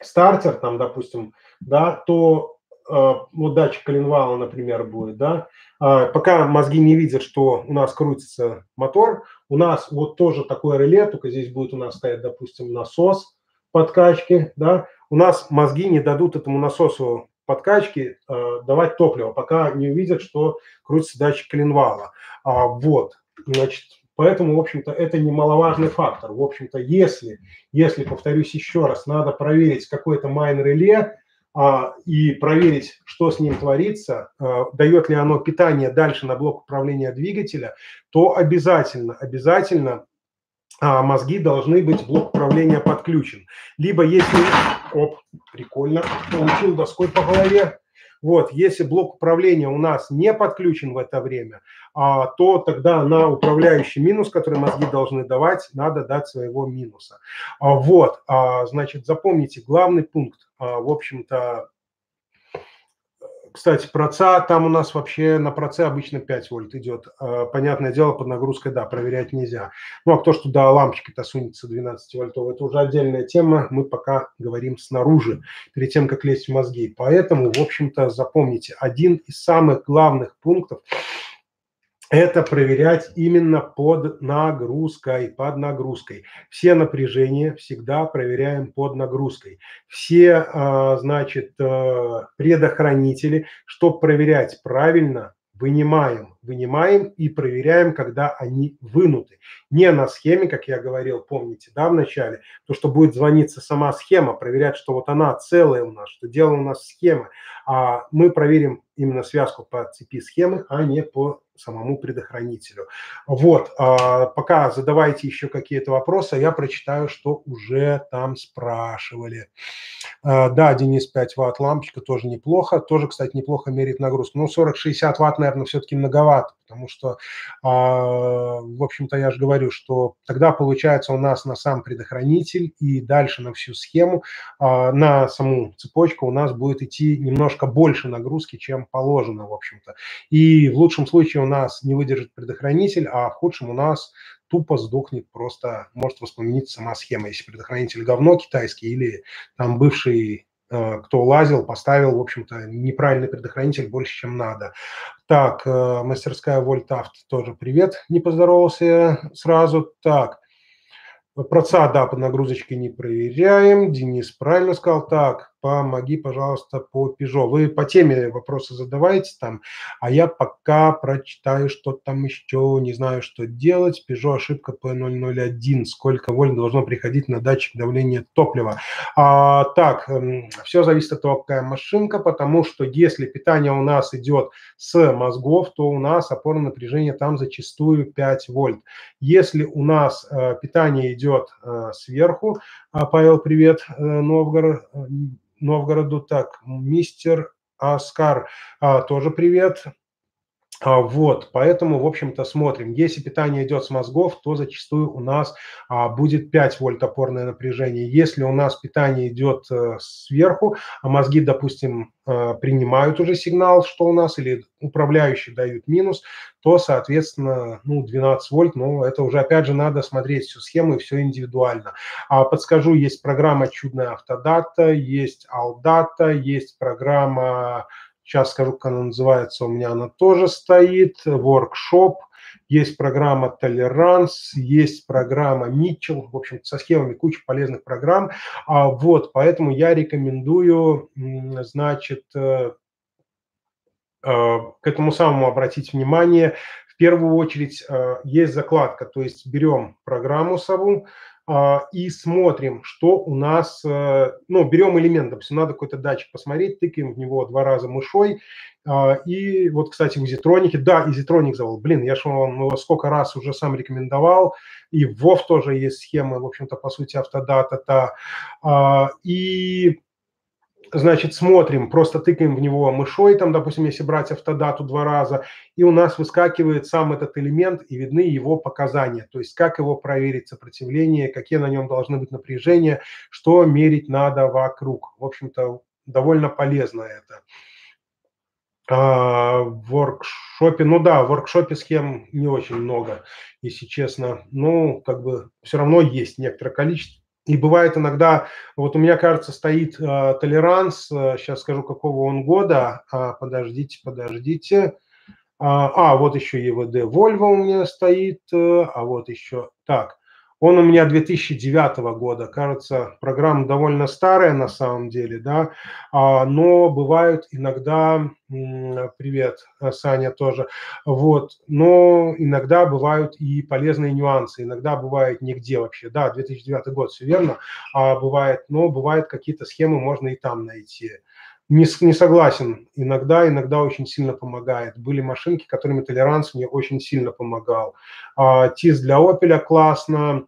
стартер, там, допустим, да, то вот датчик коленвала, например, будет, да, пока мозги не видят, что у нас крутится мотор, у нас вот тоже такое реле, только здесь будет у нас стоять, допустим, насос подкачки, да, у нас мозги не дадут этому насосу подкачки э, давать топливо, пока не увидят, что крутится датчик коленвала. А, вот, значит, поэтому, в общем-то, это немаловажный фактор. В общем-то, если, если, повторюсь еще раз, надо проверить какой-то майн-реле, а, и проверить, что с ним творится, а, дает ли оно питание дальше на блок управления двигателя, то обязательно, обязательно а, мозги должны быть блок управления подключен. Либо если... Оп, прикольно, получил доской по голове. Вот, если блок управления у нас не подключен в это время, а, то тогда на управляющий минус, который мозги должны давать, надо дать своего минуса. А, вот, а, значит, запомните, главный пункт, а, в общем-то, кстати, проца, там у нас вообще на проце обычно 5 вольт идет. А, понятное дело, под нагрузкой, да, проверять нельзя. Ну, а кто что туда лампочки-то сунется 12 вольтовой, это уже отдельная тема. Мы пока говорим снаружи, перед тем, как лезть в мозги. Поэтому, в общем-то, запомните, один из самых главных пунктов – это проверять именно под нагрузкой, под нагрузкой. Все напряжения всегда проверяем под нагрузкой. Все, а, значит, э, предохранители, чтобы проверять правильно, вынимаем, вынимаем и проверяем, когда они вынуты. Не на схеме, как я говорил, помните, да, в начале, то, что будет звониться сама схема, проверять, что вот она целая у нас, что дело у нас схема. А мы проверим именно связку по цепи схемы, а не по самому предохранителю. Вот, а, пока задавайте еще какие-то вопросы, я прочитаю, что уже там спрашивали. А, да, Денис, 5 ватт лампочка тоже неплохо, тоже, кстати, неплохо мерит нагрузку. Ну, 40-60 ватт, наверное, все-таки многовато, потому что, а, в общем-то, я же говорю, что тогда получается у нас на сам предохранитель и дальше на всю схему, на саму цепочку у нас будет идти немножко больше нагрузки, чем положено, в общем-то. И в лучшем случае у нас не выдержит предохранитель, а в худшем у нас тупо сдохнет просто, может воспламениться сама схема, если предохранитель говно китайский или там бывший э, кто лазил, поставил, в общем-то, неправильный предохранитель больше, чем надо. Так, э, мастерская Вольтавт тоже привет, не поздоровался сразу. Так, про ЦА, да, по нагрузочке не проверяем. Денис правильно сказал. Так, помоги, пожалуйста, по Peugeot. Вы по теме вопросы задавайте там, а я пока прочитаю, что там еще, не знаю, что делать. Peugeot ошибка P001. Сколько вольт должно приходить на датчик давления топлива? А, так, эм, все зависит от того, какая машинка, потому что если питание у нас идет с мозгов, то у нас опорное напряжение там зачастую 5 вольт. Если у нас э, питание идет э, сверху, а, Павел, привет, э, Новгород, Новгороду. Так, мистер Оскар, а, тоже привет. А, вот, поэтому, в общем-то, смотрим. Если питание идет с мозгов, то зачастую у нас а, будет 5 вольт опорное напряжение. Если у нас питание идет а, сверху, а мозги, допустим, а, принимают уже сигнал, что у нас, или управляющие дают минус, то, соответственно, ну, 12 вольт, но это уже, опять же, надо смотреть всю схему и все индивидуально. А, подскажу, есть программа «Чудная автодата», есть «Алдата», есть программа Сейчас скажу, как она называется. У меня она тоже стоит. Workshop. Есть программа Толеранс, есть программа Mitchell, в общем, со схемами куча полезных программ. А, вот, поэтому я рекомендую, значит, э, э, к этому самому обратить внимание. В первую очередь э, есть закладка, то есть берем программу а, и смотрим, что у нас, э, ну, берем элемент, допустим, надо какой-то датчик посмотреть, тыкаем в него два раза мышой, а, и вот, кстати, в Изитронике, да, Изитроник завел, блин, я же вам его сколько раз уже сам рекомендовал, и в WoW тоже есть схемы, в общем-то, по сути, автодата, а, и значит, смотрим, просто тыкаем в него мышой, там, допустим, если брать автодату два раза, и у нас выскакивает сам этот элемент, и видны его показания, то есть как его проверить сопротивление, какие на нем должны быть напряжения, что мерить надо вокруг. В общем-то, довольно полезно это. А, в воркшопе, ну да, в воркшопе схем не очень много, если честно. Ну, как бы все равно есть некоторое количество, И бывает иногда, вот у меня, кажется, стоит э, толеранс, э, сейчас скажу, какого он года, а, подождите, подождите. А, а, вот еще ЕВД Volvo у меня стоит, э, а вот еще, так, он у меня 2009 года, кажется, программа довольно старая на самом деле, да, а, но бывают иногда, привет, Саня тоже, вот, но иногда бывают и полезные нюансы, иногда бывает нигде вообще, да, 2009 год, все верно, а бывает, но бывают какие-то схемы, можно и там найти. Не, не согласен. Иногда, иногда очень сильно помогает. Были машинки, которыми толеранс мне очень сильно помогал. А, ТИС для Opel классно.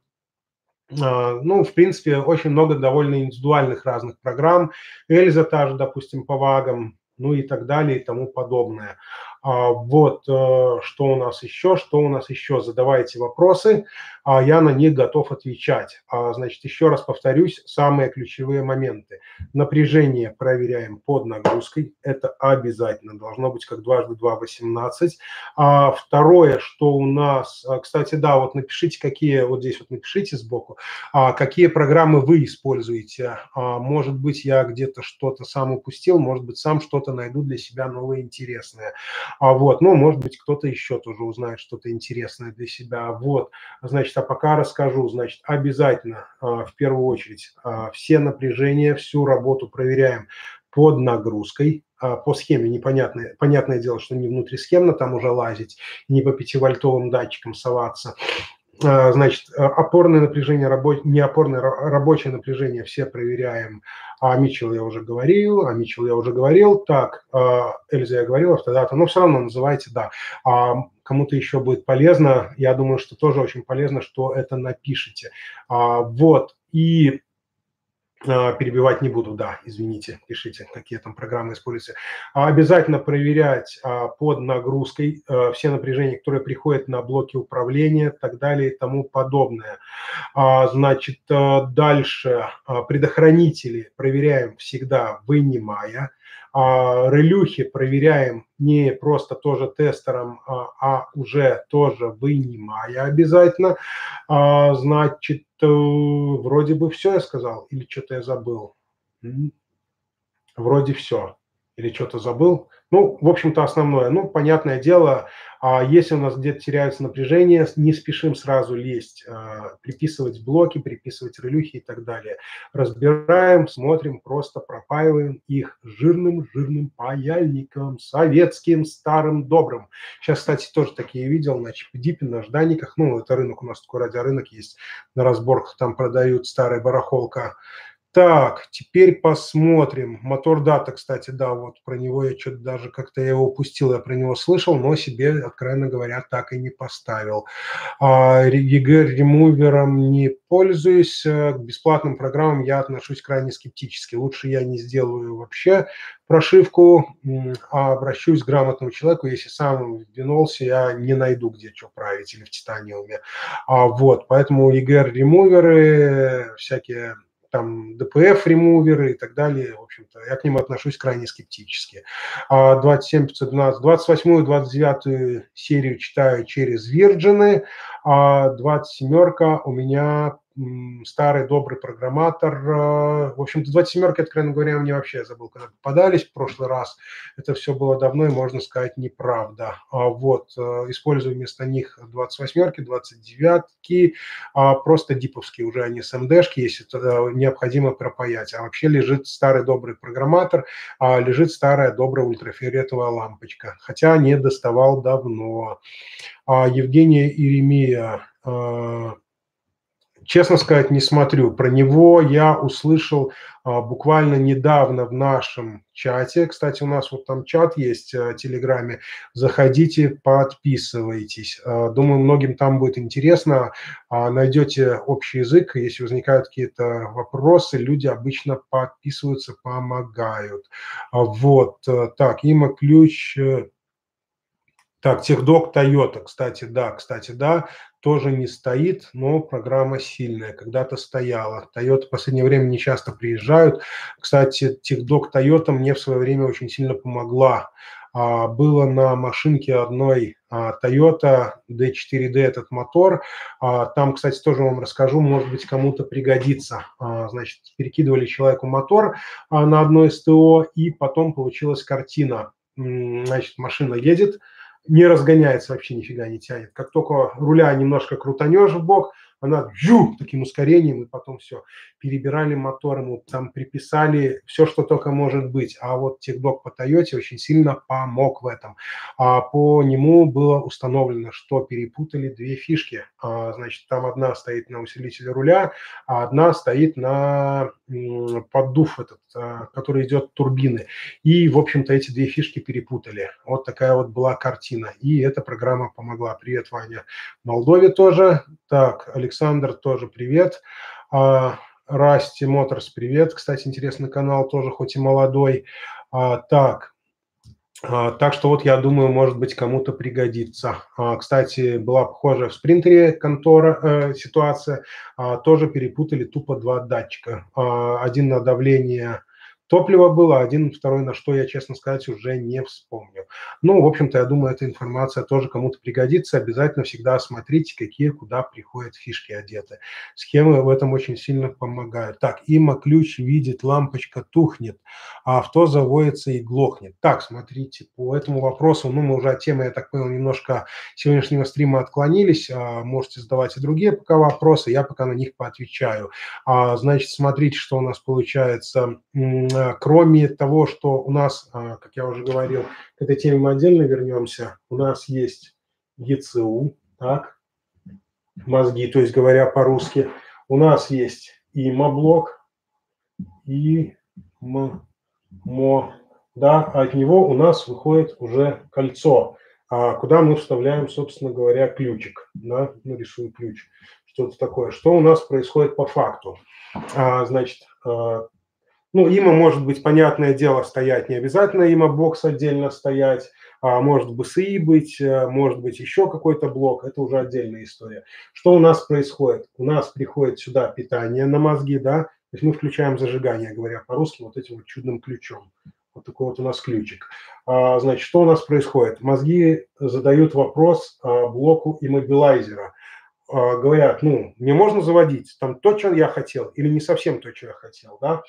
А, ну, в принципе, очень много довольно индивидуальных разных программ. Эльза та же, допустим, по вагам, ну и так далее и тому подобное. А, вот, э, что у нас еще, что у нас еще, задавайте вопросы, а я на них готов отвечать. А, значит, еще раз повторюсь, самые ключевые моменты. Напряжение проверяем под нагрузкой, это обязательно, должно быть как дважды два 18. Второе, что у нас, кстати, да, вот напишите, какие, вот здесь вот напишите сбоку, какие программы вы используете. Может быть, я где-то что-то сам упустил, может быть, сам что-то найду для себя новое интересное. А вот, ну, может быть, кто-то еще тоже узнает что-то интересное для себя. Вот, значит, а пока расскажу, значит, обязательно а, в первую очередь а, все напряжения, всю работу проверяем под нагрузкой, а, по схеме непонятное, понятное дело, что не внутрисхемно там уже лазить, не по пятивольтовым датчикам соваться. А, значит, а, опорное напряжение, рабо... не опорное, рабочее напряжение все проверяем. А Митчелл я уже говорил, а Митчелл я уже говорил. Так, а, Эльза я говорил, автодата, но все равно называйте, да. Кому-то еще будет полезно, я думаю, что тоже очень полезно, что это напишите. Вот, и а, перебивать не буду, да, извините, пишите, какие там программы используются. А обязательно проверять а, под нагрузкой все напряжения, которые приходят на блоки управления так далее и тому подобное. Значит, дальше предохранители проверяем всегда вынимая. Релюхи проверяем не просто тоже тестером, а уже тоже вынимая обязательно. Значит, вроде бы все я сказал, или что-то я забыл. Вроде все. Или что-то забыл. Ну, в общем-то, основное. Ну, понятное дело, а если у нас где-то теряется напряжение, не спешим сразу лезть, а, приписывать блоки, приписывать релюхи и так далее. Разбираем, смотрим, просто пропаиваем их жирным-жирным паяльником, советским, старым, добрым. Сейчас, кстати, тоже такие видел на Чипдипе, на Жданиках. Ну, это рынок, у нас такой радиорынок есть, на разборках там продают старая барахолка. Так, теперь посмотрим. Мотор дата, кстати, да, вот про него я что-то даже как-то я его упустил, я про него слышал, но себе, откровенно говоря, так и не поставил. А, EG ремувером не пользуюсь, э, к бесплатным программам я отношусь крайне скептически. Лучше я не сделаю вообще прошивку, а обращусь к грамотному человеку. Если сам вдвинулся, я не найду, где что править или в титаниуме. А, вот, поэтому EGR ремуверы, всякие там DPF-ремуверы и так далее. В общем-то, я к ним отношусь крайне скептически. 27, 512, 28 и 29 серию читаю через Virgin, а 27 у меня старый добрый программатор. Э, в общем-то, 27 откровенно говоря, мне вообще забыл, когда попадались в прошлый раз. Это все было давно и, можно сказать, неправда. А вот, э, использую вместо них 28-ки, 29-ки, а просто диповские уже они с МДшки, если это необходимо пропаять. А вообще лежит старый добрый программатор, а лежит старая добрая ультрафиолетовая лампочка, хотя не доставал давно. А Евгения Иеремия э, честно сказать, не смотрю. Про него я услышал а, буквально недавно в нашем чате. Кстати, у нас вот там чат есть а, в Телеграме. Заходите, подписывайтесь. А, думаю, многим там будет интересно. Найдете общий язык. Если возникают какие-то вопросы, люди обычно подписываются, помогают. Вот. А, так, има ключ э, так, техдок Toyota, кстати, да, кстати, да, тоже не стоит, но программа сильная, когда-то стояла. Toyota в последнее время не часто приезжают. Кстати, техдок Toyota мне в свое время очень сильно помогла. А, было на машинке одной Toyota D4D этот мотор. Там, кстати, тоже вам расскажу, может быть, кому-то пригодится. Значит, перекидывали человеку мотор на одно СТО, и потом получилась картина. Значит, машина едет, не разгоняется вообще, нифига не тянет. Как только руля немножко крутанешь в бок, она жу, таким ускорением, и потом все. Перебирали мотор ему, там приписали все, что только может быть. А вот техдок по Тойоте очень сильно помог в этом. А по нему было установлено, что перепутали две фишки. А, значит, там одна стоит на усилителе руля, а одна стоит на поддув этот, а, который идет турбины. И, в общем-то, эти две фишки перепутали. Вот такая вот была картина. И эта программа помогла. Привет, Ваня. Молдове тоже. Так, Алексей Александр, тоже привет. А, Расти Моторс, привет. Кстати, интересный канал, тоже хоть и молодой. А, так, а, так что вот я думаю, может быть, кому-то пригодится. Кстати, была похожая в спринтере контора э, ситуация. Тоже перепутали тупо два датчика. Один на давление Топливо было, один, второй, на что я, честно сказать, уже не вспомню. Ну, в общем-то, я думаю, эта информация тоже кому-то пригодится. Обязательно всегда смотрите, какие куда приходят фишки одеты. Схемы в этом очень сильно помогают. Так, има ключ видит, лампочка тухнет, а авто заводится и глохнет. Так, смотрите, по этому вопросу, ну, мы уже от темы, я так понял, немножко сегодняшнего стрима отклонились. А, можете задавать и другие пока вопросы, я пока на них поотвечаю. А, значит, смотрите, что у нас получается кроме того, что у нас, э, как я уже говорил, к этой теме мы отдельно вернемся, у нас есть ЕЦУ, так, мозги, то есть говоря по-русски, у нас есть и м, мо, да, а от него у нас выходит уже кольцо, а куда мы вставляем, собственно говоря, ключик, да, ну, рисую ключ, что-то такое. Что у нас происходит по факту? А, значит, э, ну, има может быть, понятное дело, стоять не обязательно има бокс отдельно стоять, а может БСИ быть, э, может быть еще какой-то блок, это уже отдельная история. Что у нас происходит? У нас приходит сюда питание на мозги, да, то есть мы включаем зажигание, говоря по-русски, вот этим вот чудным ключом. Вот такой вот у нас ключик. А, значит, что у нас происходит? Мозги задают вопрос а, блоку иммобилайзера. А, говорят, ну, мне можно заводить там то, что я хотел, или не совсем то, что я хотел, да?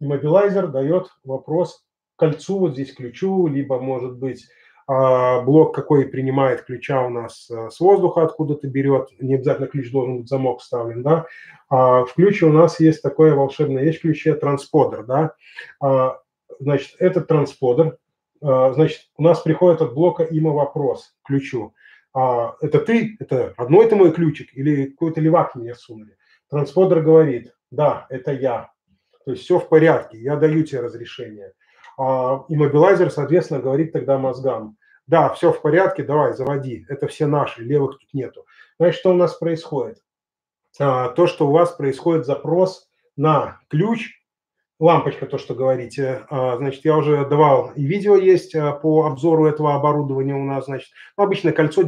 Immobilizer дает вопрос кольцу, вот здесь ключу, либо, может быть, а, блок какой принимает ключа у нас э, с воздуха откуда-то берет, не обязательно ключ должен быть замок вставлен, да. А в ключе у нас есть такое волшебное вещь ключе трансподер, да. А, значит, этот трансподер, значит, у нас приходит от блока има вопрос к ключу. Это ты, это родной ты мой ключик или какой-то левак мне сунули? Трансподер говорит, да, это я, то есть все в порядке, я даю тебе разрешение. А иммобилайзер, соответственно, говорит тогда мозгам, да, все в порядке, давай, заводи, это все наши, левых тут нету. Значит, что у нас происходит? А, то, что у вас происходит запрос на ключ, лампочка, то, что говорите, а, значит, я уже давал, и видео есть по обзору этого оборудования у нас, значит, ну, обычное кольцо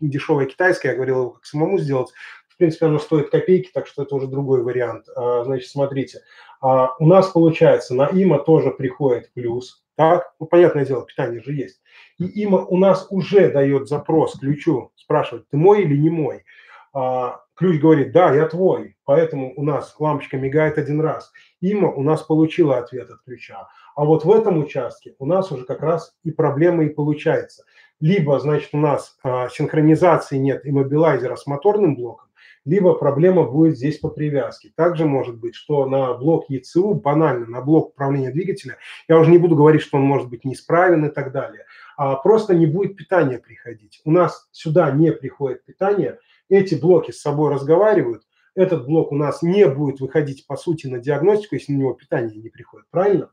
дешевое китайское, я говорил его как самому сделать, в принципе, оно стоит копейки, так что это уже другой вариант. Значит, смотрите, а у нас получается на има тоже приходит плюс, так, ну, понятное дело, питание же есть. И има у нас уже дает запрос ключу, спрашивает, ты мой или не мой. А, ключ говорит, да, я твой, поэтому у нас лампочка мигает один раз. Има у нас получила ответ от ключа. А вот в этом участке у нас уже как раз и проблема и получается. Либо, значит, у нас а, синхронизации нет иммобилайзера с моторным блоком, либо проблема будет здесь по привязке. Также может быть, что на блок ЕЦУ, банально, на блок управления двигателя, я уже не буду говорить, что он может быть неисправен и так далее, а просто не будет питания приходить. У нас сюда не приходит питание, эти блоки с собой разговаривают, этот блок у нас не будет выходить, по сути, на диагностику, если на него питание не приходит, правильно?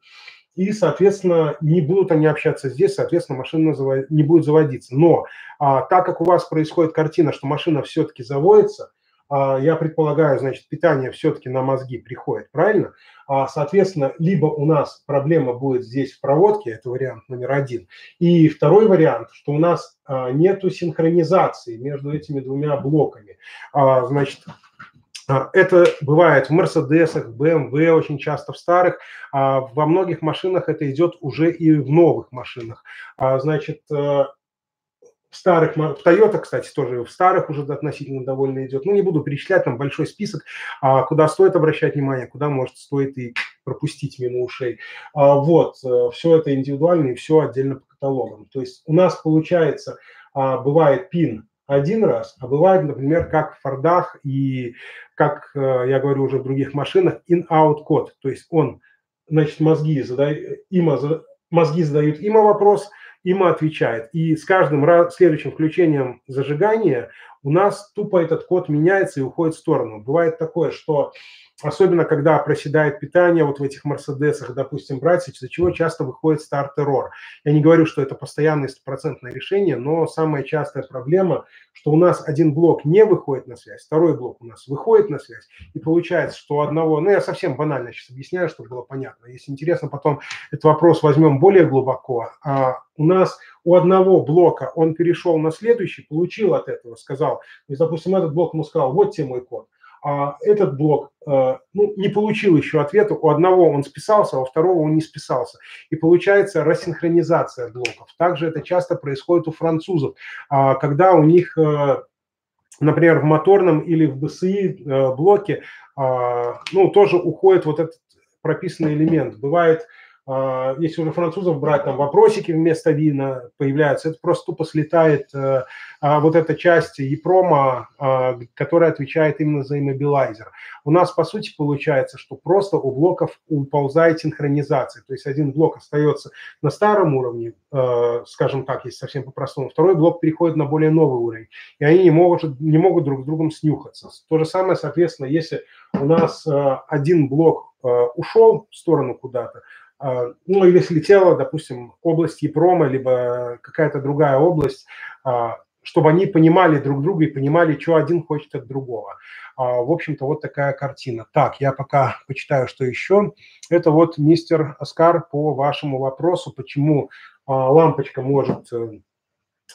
и, соответственно, не будут они общаться здесь, соответственно, машина не будет заводиться. Но а, так как у вас происходит картина, что машина все-таки заводится, я предполагаю, значит, питание все-таки на мозги приходит, правильно? А, соответственно, либо у нас проблема будет здесь в проводке, это вариант номер один, и второй вариант, что у нас а, нету синхронизации между этими двумя блоками. Значит, это бывает в Мерседесах, BMW, очень часто в старых. Во многих машинах это идет уже и в новых машинах. Значит, старых, в Toyota, кстати, тоже в старых уже относительно довольно идет. Ну, не буду перечислять, там большой список, а, куда стоит обращать внимание, куда, может, стоит и пропустить мимо ушей. А, вот, э, все это индивидуально и все отдельно по каталогам. То есть у нас получается, а, бывает пин один раз, а бывает, например, как в Фордах и, как э, я говорю уже в других машинах, in-out код. То есть он, значит, мозги задают, има, мозги задают има вопрос – ИМА отвечает. И с каждым раз, следующим включением зажигания у нас тупо этот код меняется и уходит в сторону. Бывает такое, что Особенно, когда проседает питание вот в этих Мерседесах, допустим, брать, из-за чего часто выходит старт-эррор. Я не говорю, что это постоянное стопроцентное решение, но самая частая проблема, что у нас один блок не выходит на связь, второй блок у нас выходит на связь, и получается, что одного, ну я совсем банально сейчас объясняю, чтобы было понятно. Если интересно, потом этот вопрос возьмем более глубоко. А у нас у одного блока он перешел на следующий, получил от этого, сказал, то есть, допустим, этот блок ему сказал, вот тебе мой код этот блок э, ну, не получил еще ответа. У одного он списался, а у второго он не списался. И получается рассинхронизация блоков. Также это часто происходит у французов, а, когда у них, э, например, в моторном или в БСИ э, блоке а, ну, тоже уходит вот этот прописанный элемент. Бывает а, если уже французов брать, там вопросики вместо вина появляются, это просто тупо слетает э, а, вот эта часть EPROM, а, которая отвечает именно за иммобилайзер. У нас, по сути, получается, что просто у блоков уползает синхронизация, то есть один блок остается на старом уровне, э, скажем так, если совсем по-простому, второй блок переходит на более новый уровень, и они не могут, не могут друг с другом снюхаться. То же самое, соответственно, если у нас э, один блок ушел в сторону куда-то, а, ну или слетела, допустим, область Епрома, либо какая-то другая область, а, чтобы они понимали друг друга и понимали, что один хочет от другого. А, в общем-то, вот такая картина. Так, я пока почитаю, что еще. Это вот мистер Оскар по вашему вопросу, почему лампочка может э,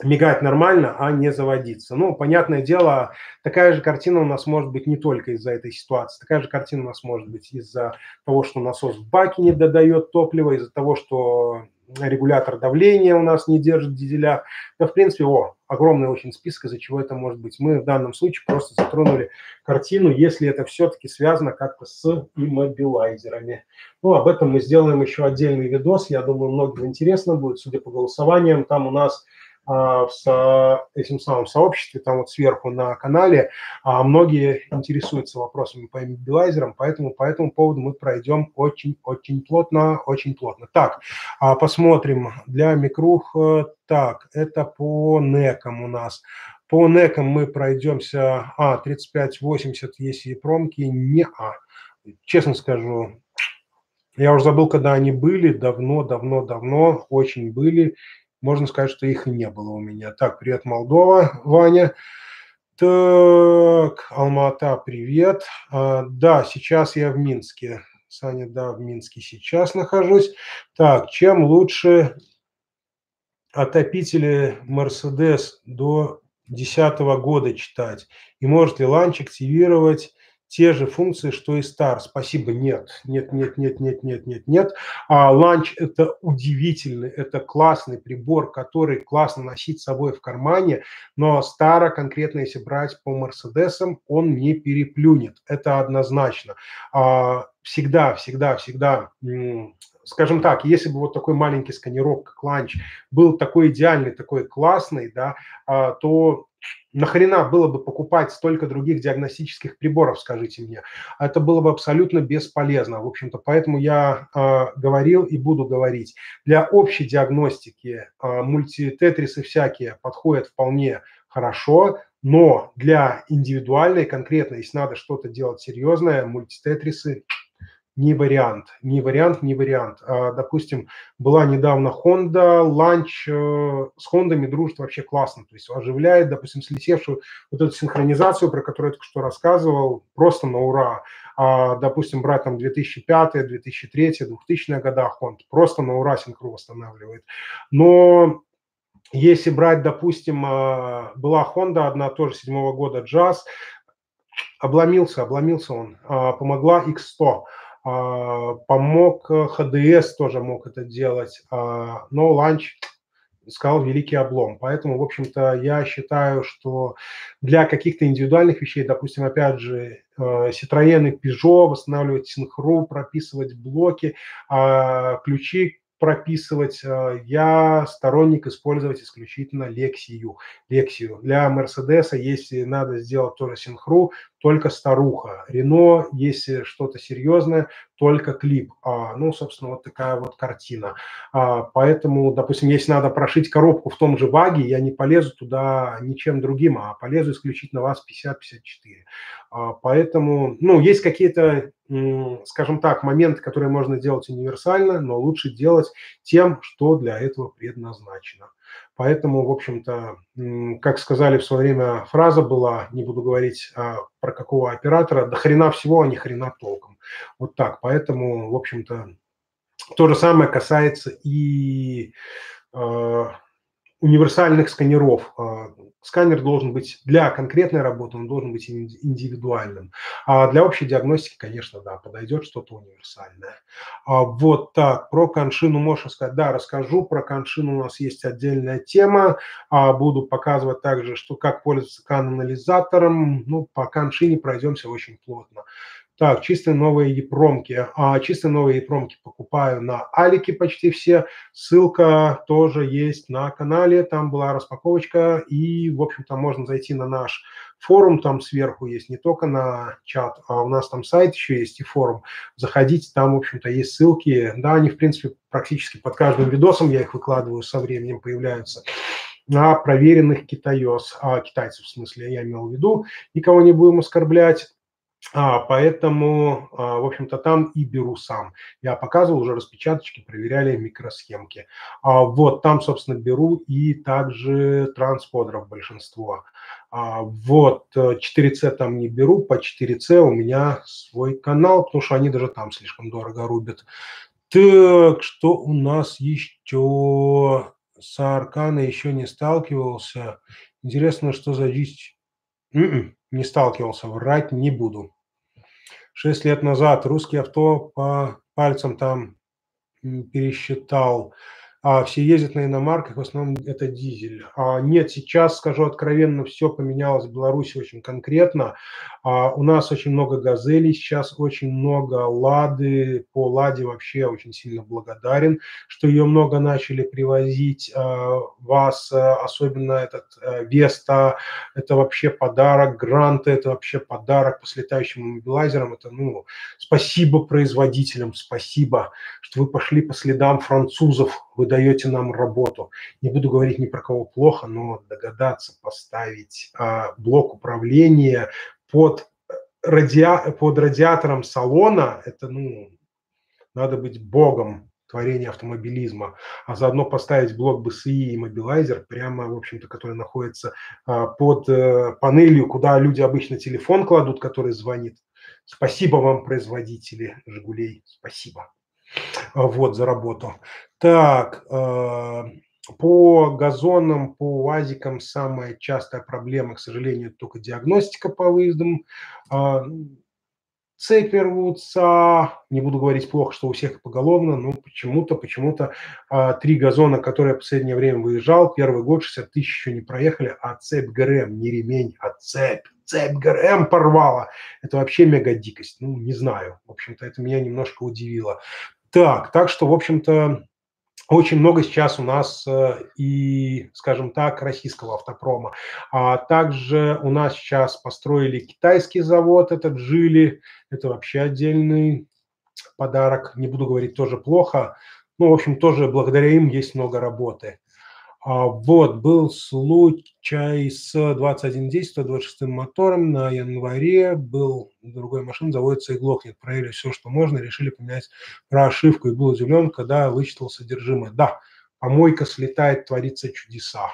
мигать нормально, а не заводиться. Ну, понятное дело, такая же картина у нас может быть не только из-за этой ситуации. Такая же картина у нас может быть из-за того, что насос в баке не додает топлива, из-за того, что регулятор давления у нас не держит в дизелях. Да, в принципе, о, огромный очень список, из-за чего это может быть. Мы в данном случае просто затронули картину, если это все-таки связано как-то с иммобилайзерами. Ну, об этом мы сделаем еще отдельный видос. Я думаю, многим интересно будет, судя по голосованиям. Там у нас в со, этим самом сообществе, там вот сверху на канале, а многие интересуются вопросами по иммобилайзерам, поэтому по этому поводу мы пройдем очень-очень плотно, очень плотно. Так, а, посмотрим для микрух. Э, так, это по некам у нас. По некам мы пройдемся, а, 3580 есть и промки, не а. Честно скажу, я уже забыл, когда они были, давно, давно, давно, очень были можно сказать, что их и не было у меня. Так, привет, Молдова, Ваня. Так, Алмата, привет. А, да, сейчас я в Минске. Саня, да, в Минске сейчас нахожусь. Так, чем лучше отопители Мерседес до 2010 года читать? И может ли ланч активировать те же функции, что и Star. Спасибо, нет, нет, нет, нет, нет, нет, нет, нет. А Launch – это удивительный, это классный прибор, который классно носить с собой в кармане, но Star, конкретно если брать по Мерседесам, он не переплюнет, это однозначно. А, всегда, всегда, всегда скажем так, если бы вот такой маленький сканировок, как ланч, был такой идеальный, такой классный, да, а, то нахрена было бы покупать столько других диагностических приборов, скажите мне. Это было бы абсолютно бесполезно. В общем-то, поэтому я э, говорил и буду говорить. Для общей диагностики э, мультитетрисы всякие подходят вполне хорошо, но для индивидуальной, конкретно, если надо что-то делать серьезное, мультитетрисы не вариант, не вариант, не вариант. А, допустим, была недавно Honda, ланч э, с Хондами дружит вообще классно, то есть оживляет, допустим, слетевшую вот эту синхронизацию, про которую я только что рассказывал, просто на ура. А, допустим, брать там 2005, 2003, 2000 года Honda, просто на ура синхру восстанавливает. Но если брать, допустим, а, была Honda одна тоже седьмого года Jazz, обломился, обломился он, а, помогла X100. А, помог ХДС, тоже мог это делать, а, но ланч сказал великий облом. Поэтому, в общем-то, я считаю, что для каких-то индивидуальных вещей, допустим, опять же, э, Citroёn и Peugeot, восстанавливать синхру, прописывать блоки, а, ключи прописывать. Э, я сторонник использовать исключительно лексию. лексию. Для Мерседеса, если надо сделать тоже синхру, только старуха. Рено, если что-то серьезное, только клип. А, ну, собственно, вот такая вот картина. А, поэтому, допустим, если надо прошить коробку в том же баге, я не полезу туда ничем другим, а полезу исключительно вас 50-54. А, поэтому, ну, есть какие-то, скажем так, моменты, которые можно делать универсально, но лучше делать тем, что для этого предназначено. Поэтому, в общем-то, как сказали в свое время, фраза была, не буду говорить а, про какого оператора, до хрена всего, а не хрена толком. Вот так. Поэтому, в общем-то, то же самое касается и э, универсальных сканеров. А, сканер должен быть для конкретной работы, он должен быть индивидуальным. А для общей диагностики, конечно, да, подойдет что-то универсальное. А вот так, про коншину можно сказать. Да, расскажу про коншину, у нас есть отдельная тема. А буду показывать также, что как пользоваться канализатором. Ну, по коншине пройдемся очень плотно. Так, чистые новые епромки. А, чистые новые епромки покупаю на Алике почти все. Ссылка тоже есть на канале. Там была распаковочка. И, в общем-то, можно зайти на наш форум. Там сверху есть не только на чат, а у нас там сайт еще есть и форум. Заходите, там, в общем-то, есть ссылки. Да, они, в принципе, практически под каждым видосом я их выкладываю, со временем появляются на проверенных китаёс, а, китайцев в смысле, я имел в виду, никого не будем оскорблять. А, поэтому, а, в общем-то, там и беру сам. Я показывал уже распечаточки, проверяли микросхемки. А, вот там, собственно, беру и также трансподеров большинство. А, вот 4C э, там не беру, по 4C у меня свой канал, потому что они даже там слишком дорого рубят. Так, что у нас еще? С Аркана еще не сталкивался. Интересно, что за жизнь м-м, не сталкивался, врать не буду. Шесть лет назад русский авто по пальцам там пересчитал а все ездят на иномарках, в основном это дизель. А нет, сейчас, скажу откровенно, все поменялось в Беларуси очень конкретно. А у нас очень много газелей сейчас, очень много лады. По ладе вообще очень сильно благодарен, что ее много начали привозить. А, вас, а, особенно этот а, Веста, это вообще подарок. Гранты, это вообще подарок по слетающим мобилайзерам. Это, ну, спасибо производителям, спасибо, что вы пошли по следам французов, вы даете нам работу. Не буду говорить ни про кого плохо, но догадаться поставить а, блок управления под, э, радиа, под радиатором салона, это, ну, надо быть богом творения автомобилизма, а заодно поставить блок BSI и мобилайзер прямо, в общем-то, который находится а, под а, панелью, куда люди обычно телефон кладут, который звонит. Спасибо вам, производители «Жигулей», спасибо. Вот, за работу. Так, а, по газонам, по УАЗикам самая частая проблема, к сожалению, только диагностика по выездам. А, цепи рвутся, не буду говорить плохо, что у всех поголовно, но почему-то, почему-то три газона, которые в последнее время выезжал, первый год 60 тысяч еще не проехали, а цепь ГРМ, не ремень, а цепь цепь ГРМ порвала. Это вообще мега дикость. Ну, не знаю. В общем-то, это меня немножко удивило. Так, так что, в общем-то, очень много сейчас у нас э, и, скажем так, российского автопрома. А также у нас сейчас построили китайский завод, этот жили. Это вообще отдельный подарок. Не буду говорить тоже плохо. Ну, в общем, тоже благодаря им есть много работы. А, вот, был случай с 2110, 126 мотором на январе, был другой машин, заводится и глохнет. Проверили все, что можно, решили поменять прошивку и был удивлен, когда вычитал содержимое. Да, помойка слетает, творится чудеса.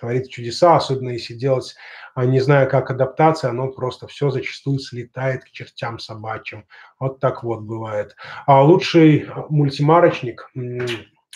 Творится чудеса, особенно если делать, а, не знаю, как адаптация, оно просто все зачастую слетает к чертям собачьим. Вот так вот бывает. А лучший мультимарочник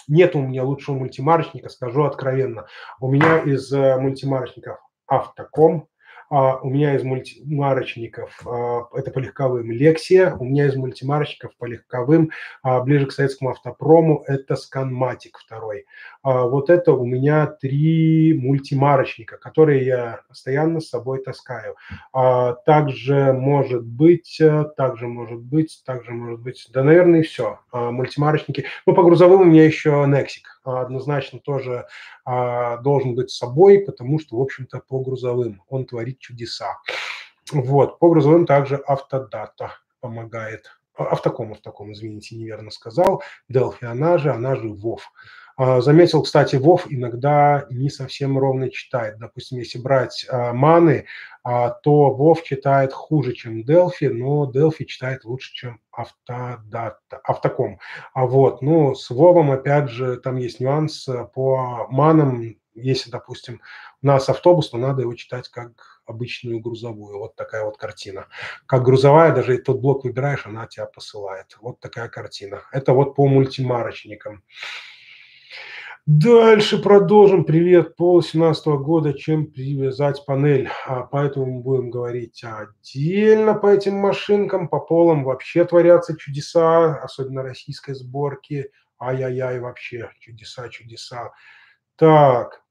нет у меня лучшего мультимарочника, скажу откровенно. У меня из э, мультимарочников Автоком, а, у меня из мультимарочников а, это по легковым Лексия, у меня из мультимарочников по легковым а, ближе к советскому автопрому это Сканматик второй. Вот это у меня три мультимарочника, которые я постоянно с собой таскаю. Также может быть, э, также может быть, также может быть, да, наверное, и все. Мультимарочники. Ну, по грузовым у меня еще Nexik однозначно тоже должен быть с собой, потому что, в общем-то, по грузовым он творит чудеса. Вот, по грузовым также автодата помогает. А, автоком, автоком, извините, неверно сказал. Delphi, она же, она же WoW. А, заметил, кстати, Вов иногда не совсем ровно читает. Допустим, если брать а, маны, то Вов читает хуже, чем Delphi, но Delphi читает лучше, чем Автодата, Автоком. А вот, ну, с Вовом, опять же, там есть нюанс по манам. Если, допустим, у нас автобус, то надо его читать как обычную грузовую. Вот такая вот картина. Как грузовая, даже тот блок выбираешь, она тебя посылает. Вот такая картина. Это вот по мультимарочникам. Дальше продолжим. Привет, пол 17 года, чем привязать панель. А поэтому мы будем говорить отдельно по этим машинкам. По полам вообще творятся чудеса, особенно российской сборки. Ай-яй-яй, вообще чудеса, чудеса. Так,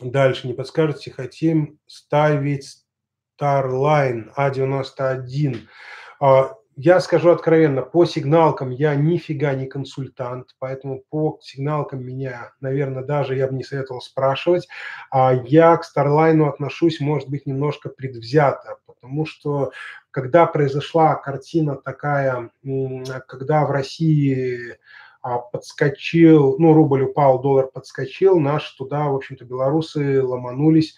дальше не подскажете, хотим ставить Starline A91 я скажу откровенно, по сигналкам я нифига не консультант, поэтому по сигналкам меня, наверное, даже я бы не советовал спрашивать. А я к Starline отношусь, может быть, немножко предвзято, потому что когда произошла картина такая, когда в России а, подскочил, ну, рубль упал, доллар подскочил, наши туда, в общем-то, белорусы ломанулись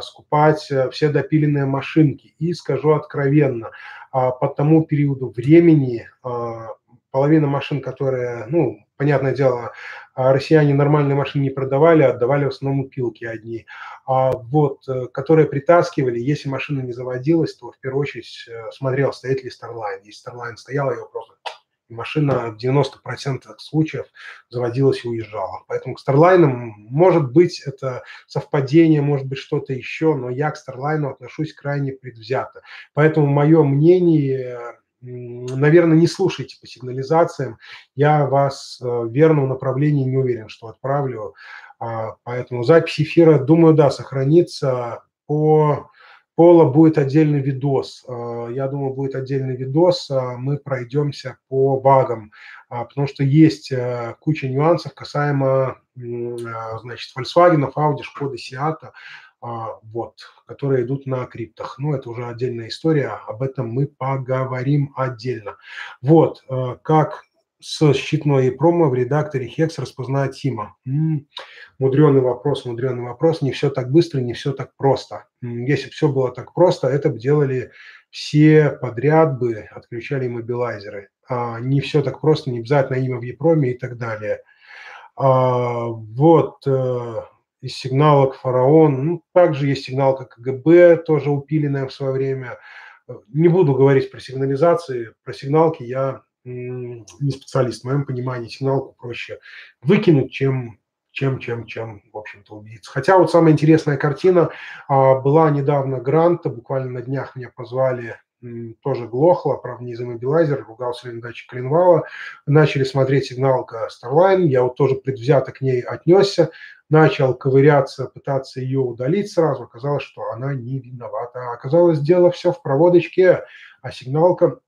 скупать э, все допиленные машинки. И скажу откровенно, а, по тому периоду времени а, половина машин, которые, ну, понятное дело, россияне нормальные машины не продавали, отдавали в основном пилки одни. А вот, э, которые притаскивали, если машина не заводилась, то в первую очередь э, смотрел, стоит ли Starline. Если Starline стояла, его просто машина в 90% случаев заводилась и уезжала. Поэтому к Starline, может быть, это совпадение, может быть, что-то еще, но я к Starline отношусь крайне предвзято. Поэтому мое мнение наверное, не слушайте по сигнализациям. Я вас э, в верном направлении не уверен, что отправлю. А, поэтому запись эфира, думаю, да, сохранится по Пола будет отдельный видос. А, я думаю, будет отдельный видос. А, мы пройдемся по багам, а, потому что есть э, куча нюансов касаемо значит, Volkswagen, Audi, Skoda, Seat, вот, которые идут на криптах. Ну, это уже отдельная история, об этом мы поговорим отдельно. Вот, э, как с щитной промо в редакторе Hex распознать Тима? М-м, мудреный вопрос, мудреный вопрос. Не все так быстро, не все так просто. Если бы все было так просто, это бы делали все подряд бы, отключали мобилайзеры. А не все так просто, не обязательно имя в Епроме и так далее. А, вот э, из сигналок Фараон, ну, также есть сигналка КГБ, тоже упиленная в свое время. Не буду говорить про сигнализации, про сигналки я не специалист, в моем понимании сигналку проще выкинуть, чем чем, чем, чем, в общем-то, убедиться. Хотя вот самая интересная картина а, была недавно гранта, буквально на днях меня позвали, тоже глохло, правда, не из иммобилайзер, ругался на датчик Клинвала, начали смотреть сигналка Starline, я вот тоже предвзято к ней отнесся, начал ковыряться, пытаться ее удалить сразу, оказалось, что она не виновата. Оказалось, дело все в проводочке, а сигналка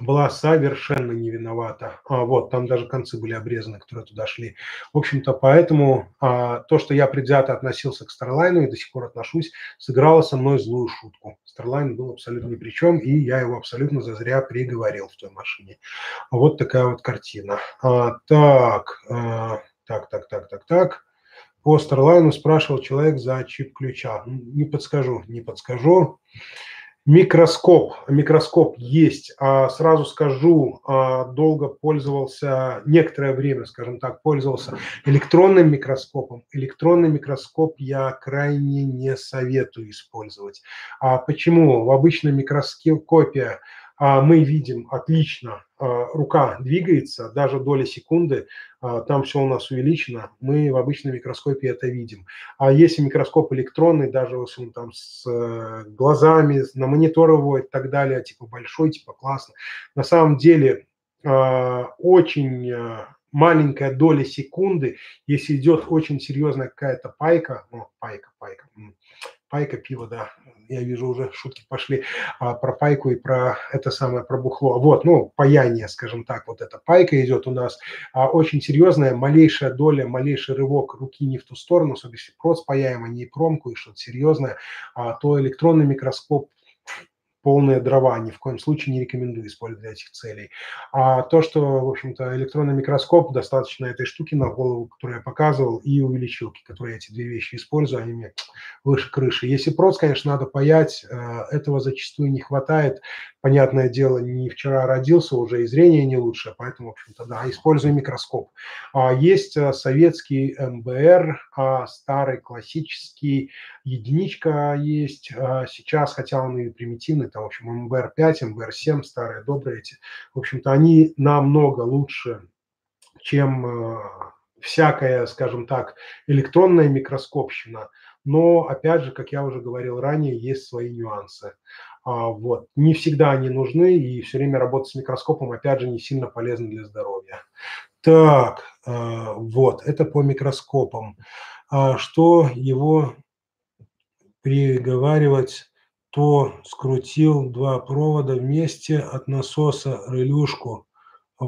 была совершенно не виновата. А, вот, там даже концы были обрезаны, которые туда шли. В общем-то, поэтому а, то, что я предвзято относился к Старлайну и до сих пор отношусь, сыграло со мной злую шутку. Старлайн был абсолютно ни при чем, и я его абсолютно зазря приговорил в той машине. Вот такая вот картина. А, так, а, так, так, так, так, так. По Старлайну спрашивал человек за чип ключа. Не подскажу, не подскажу. Микроскоп. Микроскоп есть. А сразу скажу, а, долго пользовался, некоторое время, скажем так, пользовался электронным микроскопом. Электронный микроскоп я крайне не советую использовать. А почему? В обычном микроскопе мы видим отлично, а, рука двигается, даже доля секунды, а, там все у нас увеличено, мы в обычном микроскопе это видим. А если микроскоп электронный, даже если он там с э, глазами, на монитор его и так далее, типа большой, типа классно, на самом деле очень маленькая доля секунды, если идет очень серьезная какая-то пайка, ну, пайка, пайка, пайка, пиво, да, я вижу уже шутки пошли а, про пайку и про это самое, про бухло. Вот, ну, паяние, скажем так, вот эта пайка идет у нас. А, очень серьезная, малейшая доля, малейший рывок руки не в ту сторону, особенно если проц паяем, а не промку и что-то серьезное, а, то электронный микроскоп полные дрова, ни в коем случае не рекомендую использовать для этих целей. А то, что, в общем-то, электронный микроскоп, достаточно этой штуки на голову, которую я показывал, и увеличилки, которые эти две вещи использую, они мне выше крыши. Если проц, конечно, надо паять, э, этого зачастую не хватает. Понятное дело, не вчера родился, уже и зрение не лучше, поэтому, в общем-то, да, использую микроскоп. А есть э, советский МБР, а старый классический, единичка есть а сейчас, хотя он и примитивный, там, в общем, МБР-5, МБР-7, старые, добрые эти, в общем-то, они намного лучше, чем э, всякая, скажем так, электронная микроскопщина. Но, опять же, как я уже говорил ранее, есть свои нюансы. А, вот. Не всегда они нужны, и все время работать с микроскопом, опять же, не сильно полезно для здоровья. Так, вот, это по микроскопам. А что его приговаривать то скрутил два провода вместе от насоса релюшку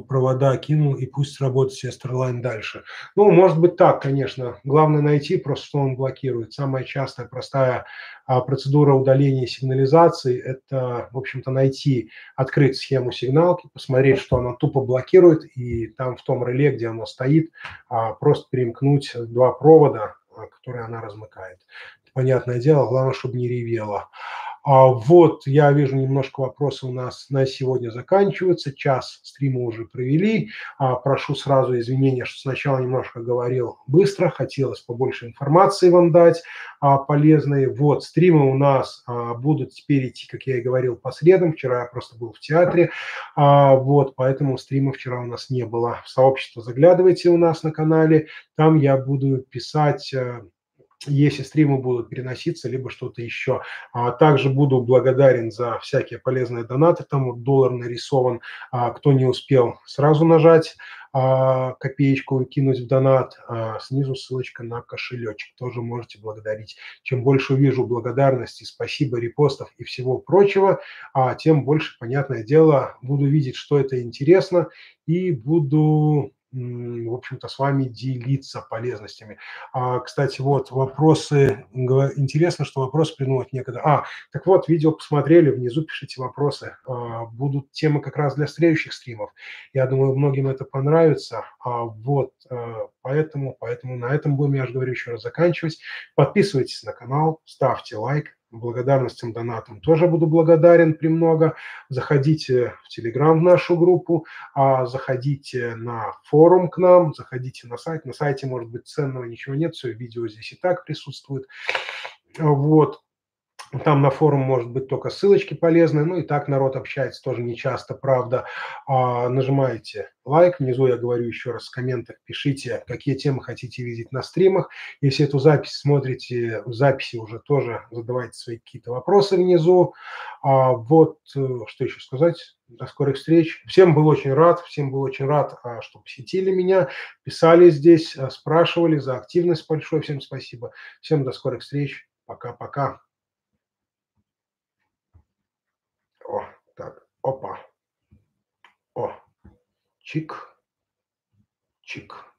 провода кинул и пусть работает Starline дальше. Ну, может быть так, конечно. Главное найти просто, что он блокирует. Самая частая простая а, процедура удаления сигнализации – это, в общем-то, найти, открыть схему сигналки, посмотреть, что она тупо блокирует, и там в том реле, где оно стоит, а, просто перемкнуть два провода, а, которые она размыкает. Понятное дело, главное, чтобы не ревело. А вот, я вижу, немножко вопросы у нас на сегодня заканчиваются. Час стрима уже провели. А, прошу сразу извинения, что сначала немножко говорил быстро. Хотелось побольше информации вам дать а, полезной. Вот, стримы у нас а, будут теперь идти, как я и говорил, по средам. Вчера я просто был в театре. А, вот, поэтому стрима вчера у нас не было. В сообщество заглядывайте у нас на канале. Там я буду писать э, если стримы будут переноситься, либо что-то еще. А также буду благодарен за всякие полезные донаты. Там вот доллар нарисован. А кто не успел, сразу нажать а, копеечку и кинуть в донат. Снизу ссылочка на кошелечек. Тоже можете благодарить. Чем больше увижу благодарности, спасибо, репостов и всего прочего, тем больше, понятное дело, буду видеть, что это интересно, и буду в общем-то, с вами делиться полезностями. А, кстати, вот вопросы, интересно, что вопросы придумать некогда. А, так вот, видео посмотрели, внизу пишите вопросы. А, будут темы как раз для следующих стримов. Я думаю, многим это понравится. А, вот, а, поэтому, поэтому на этом будем, я же говорю, еще раз заканчивать. Подписывайтесь на канал, ставьте лайк, благодарностям, донатам тоже буду благодарен премного. Заходите в Телеграм в нашу группу, а заходите на форум к нам, заходите на сайт. На сайте, может быть, ценного ничего нет, все, видео здесь и так присутствует. Вот. Там на форум может быть только ссылочки полезные, ну и так народ общается тоже не часто, правда. А, нажимаете лайк, внизу я говорю еще раз в комментах, пишите, какие темы хотите видеть на стримах. Если эту запись смотрите, в записи уже тоже задавайте свои какие-то вопросы внизу. А, вот, э, что еще сказать? До скорых встреч. Всем был очень рад, всем был очень рад, а, что посетили меня, писали здесь, а, спрашивали за активность большое. Всем спасибо. Всем до скорых встреч. Пока-пока. О, так, опа. О, чик, чик.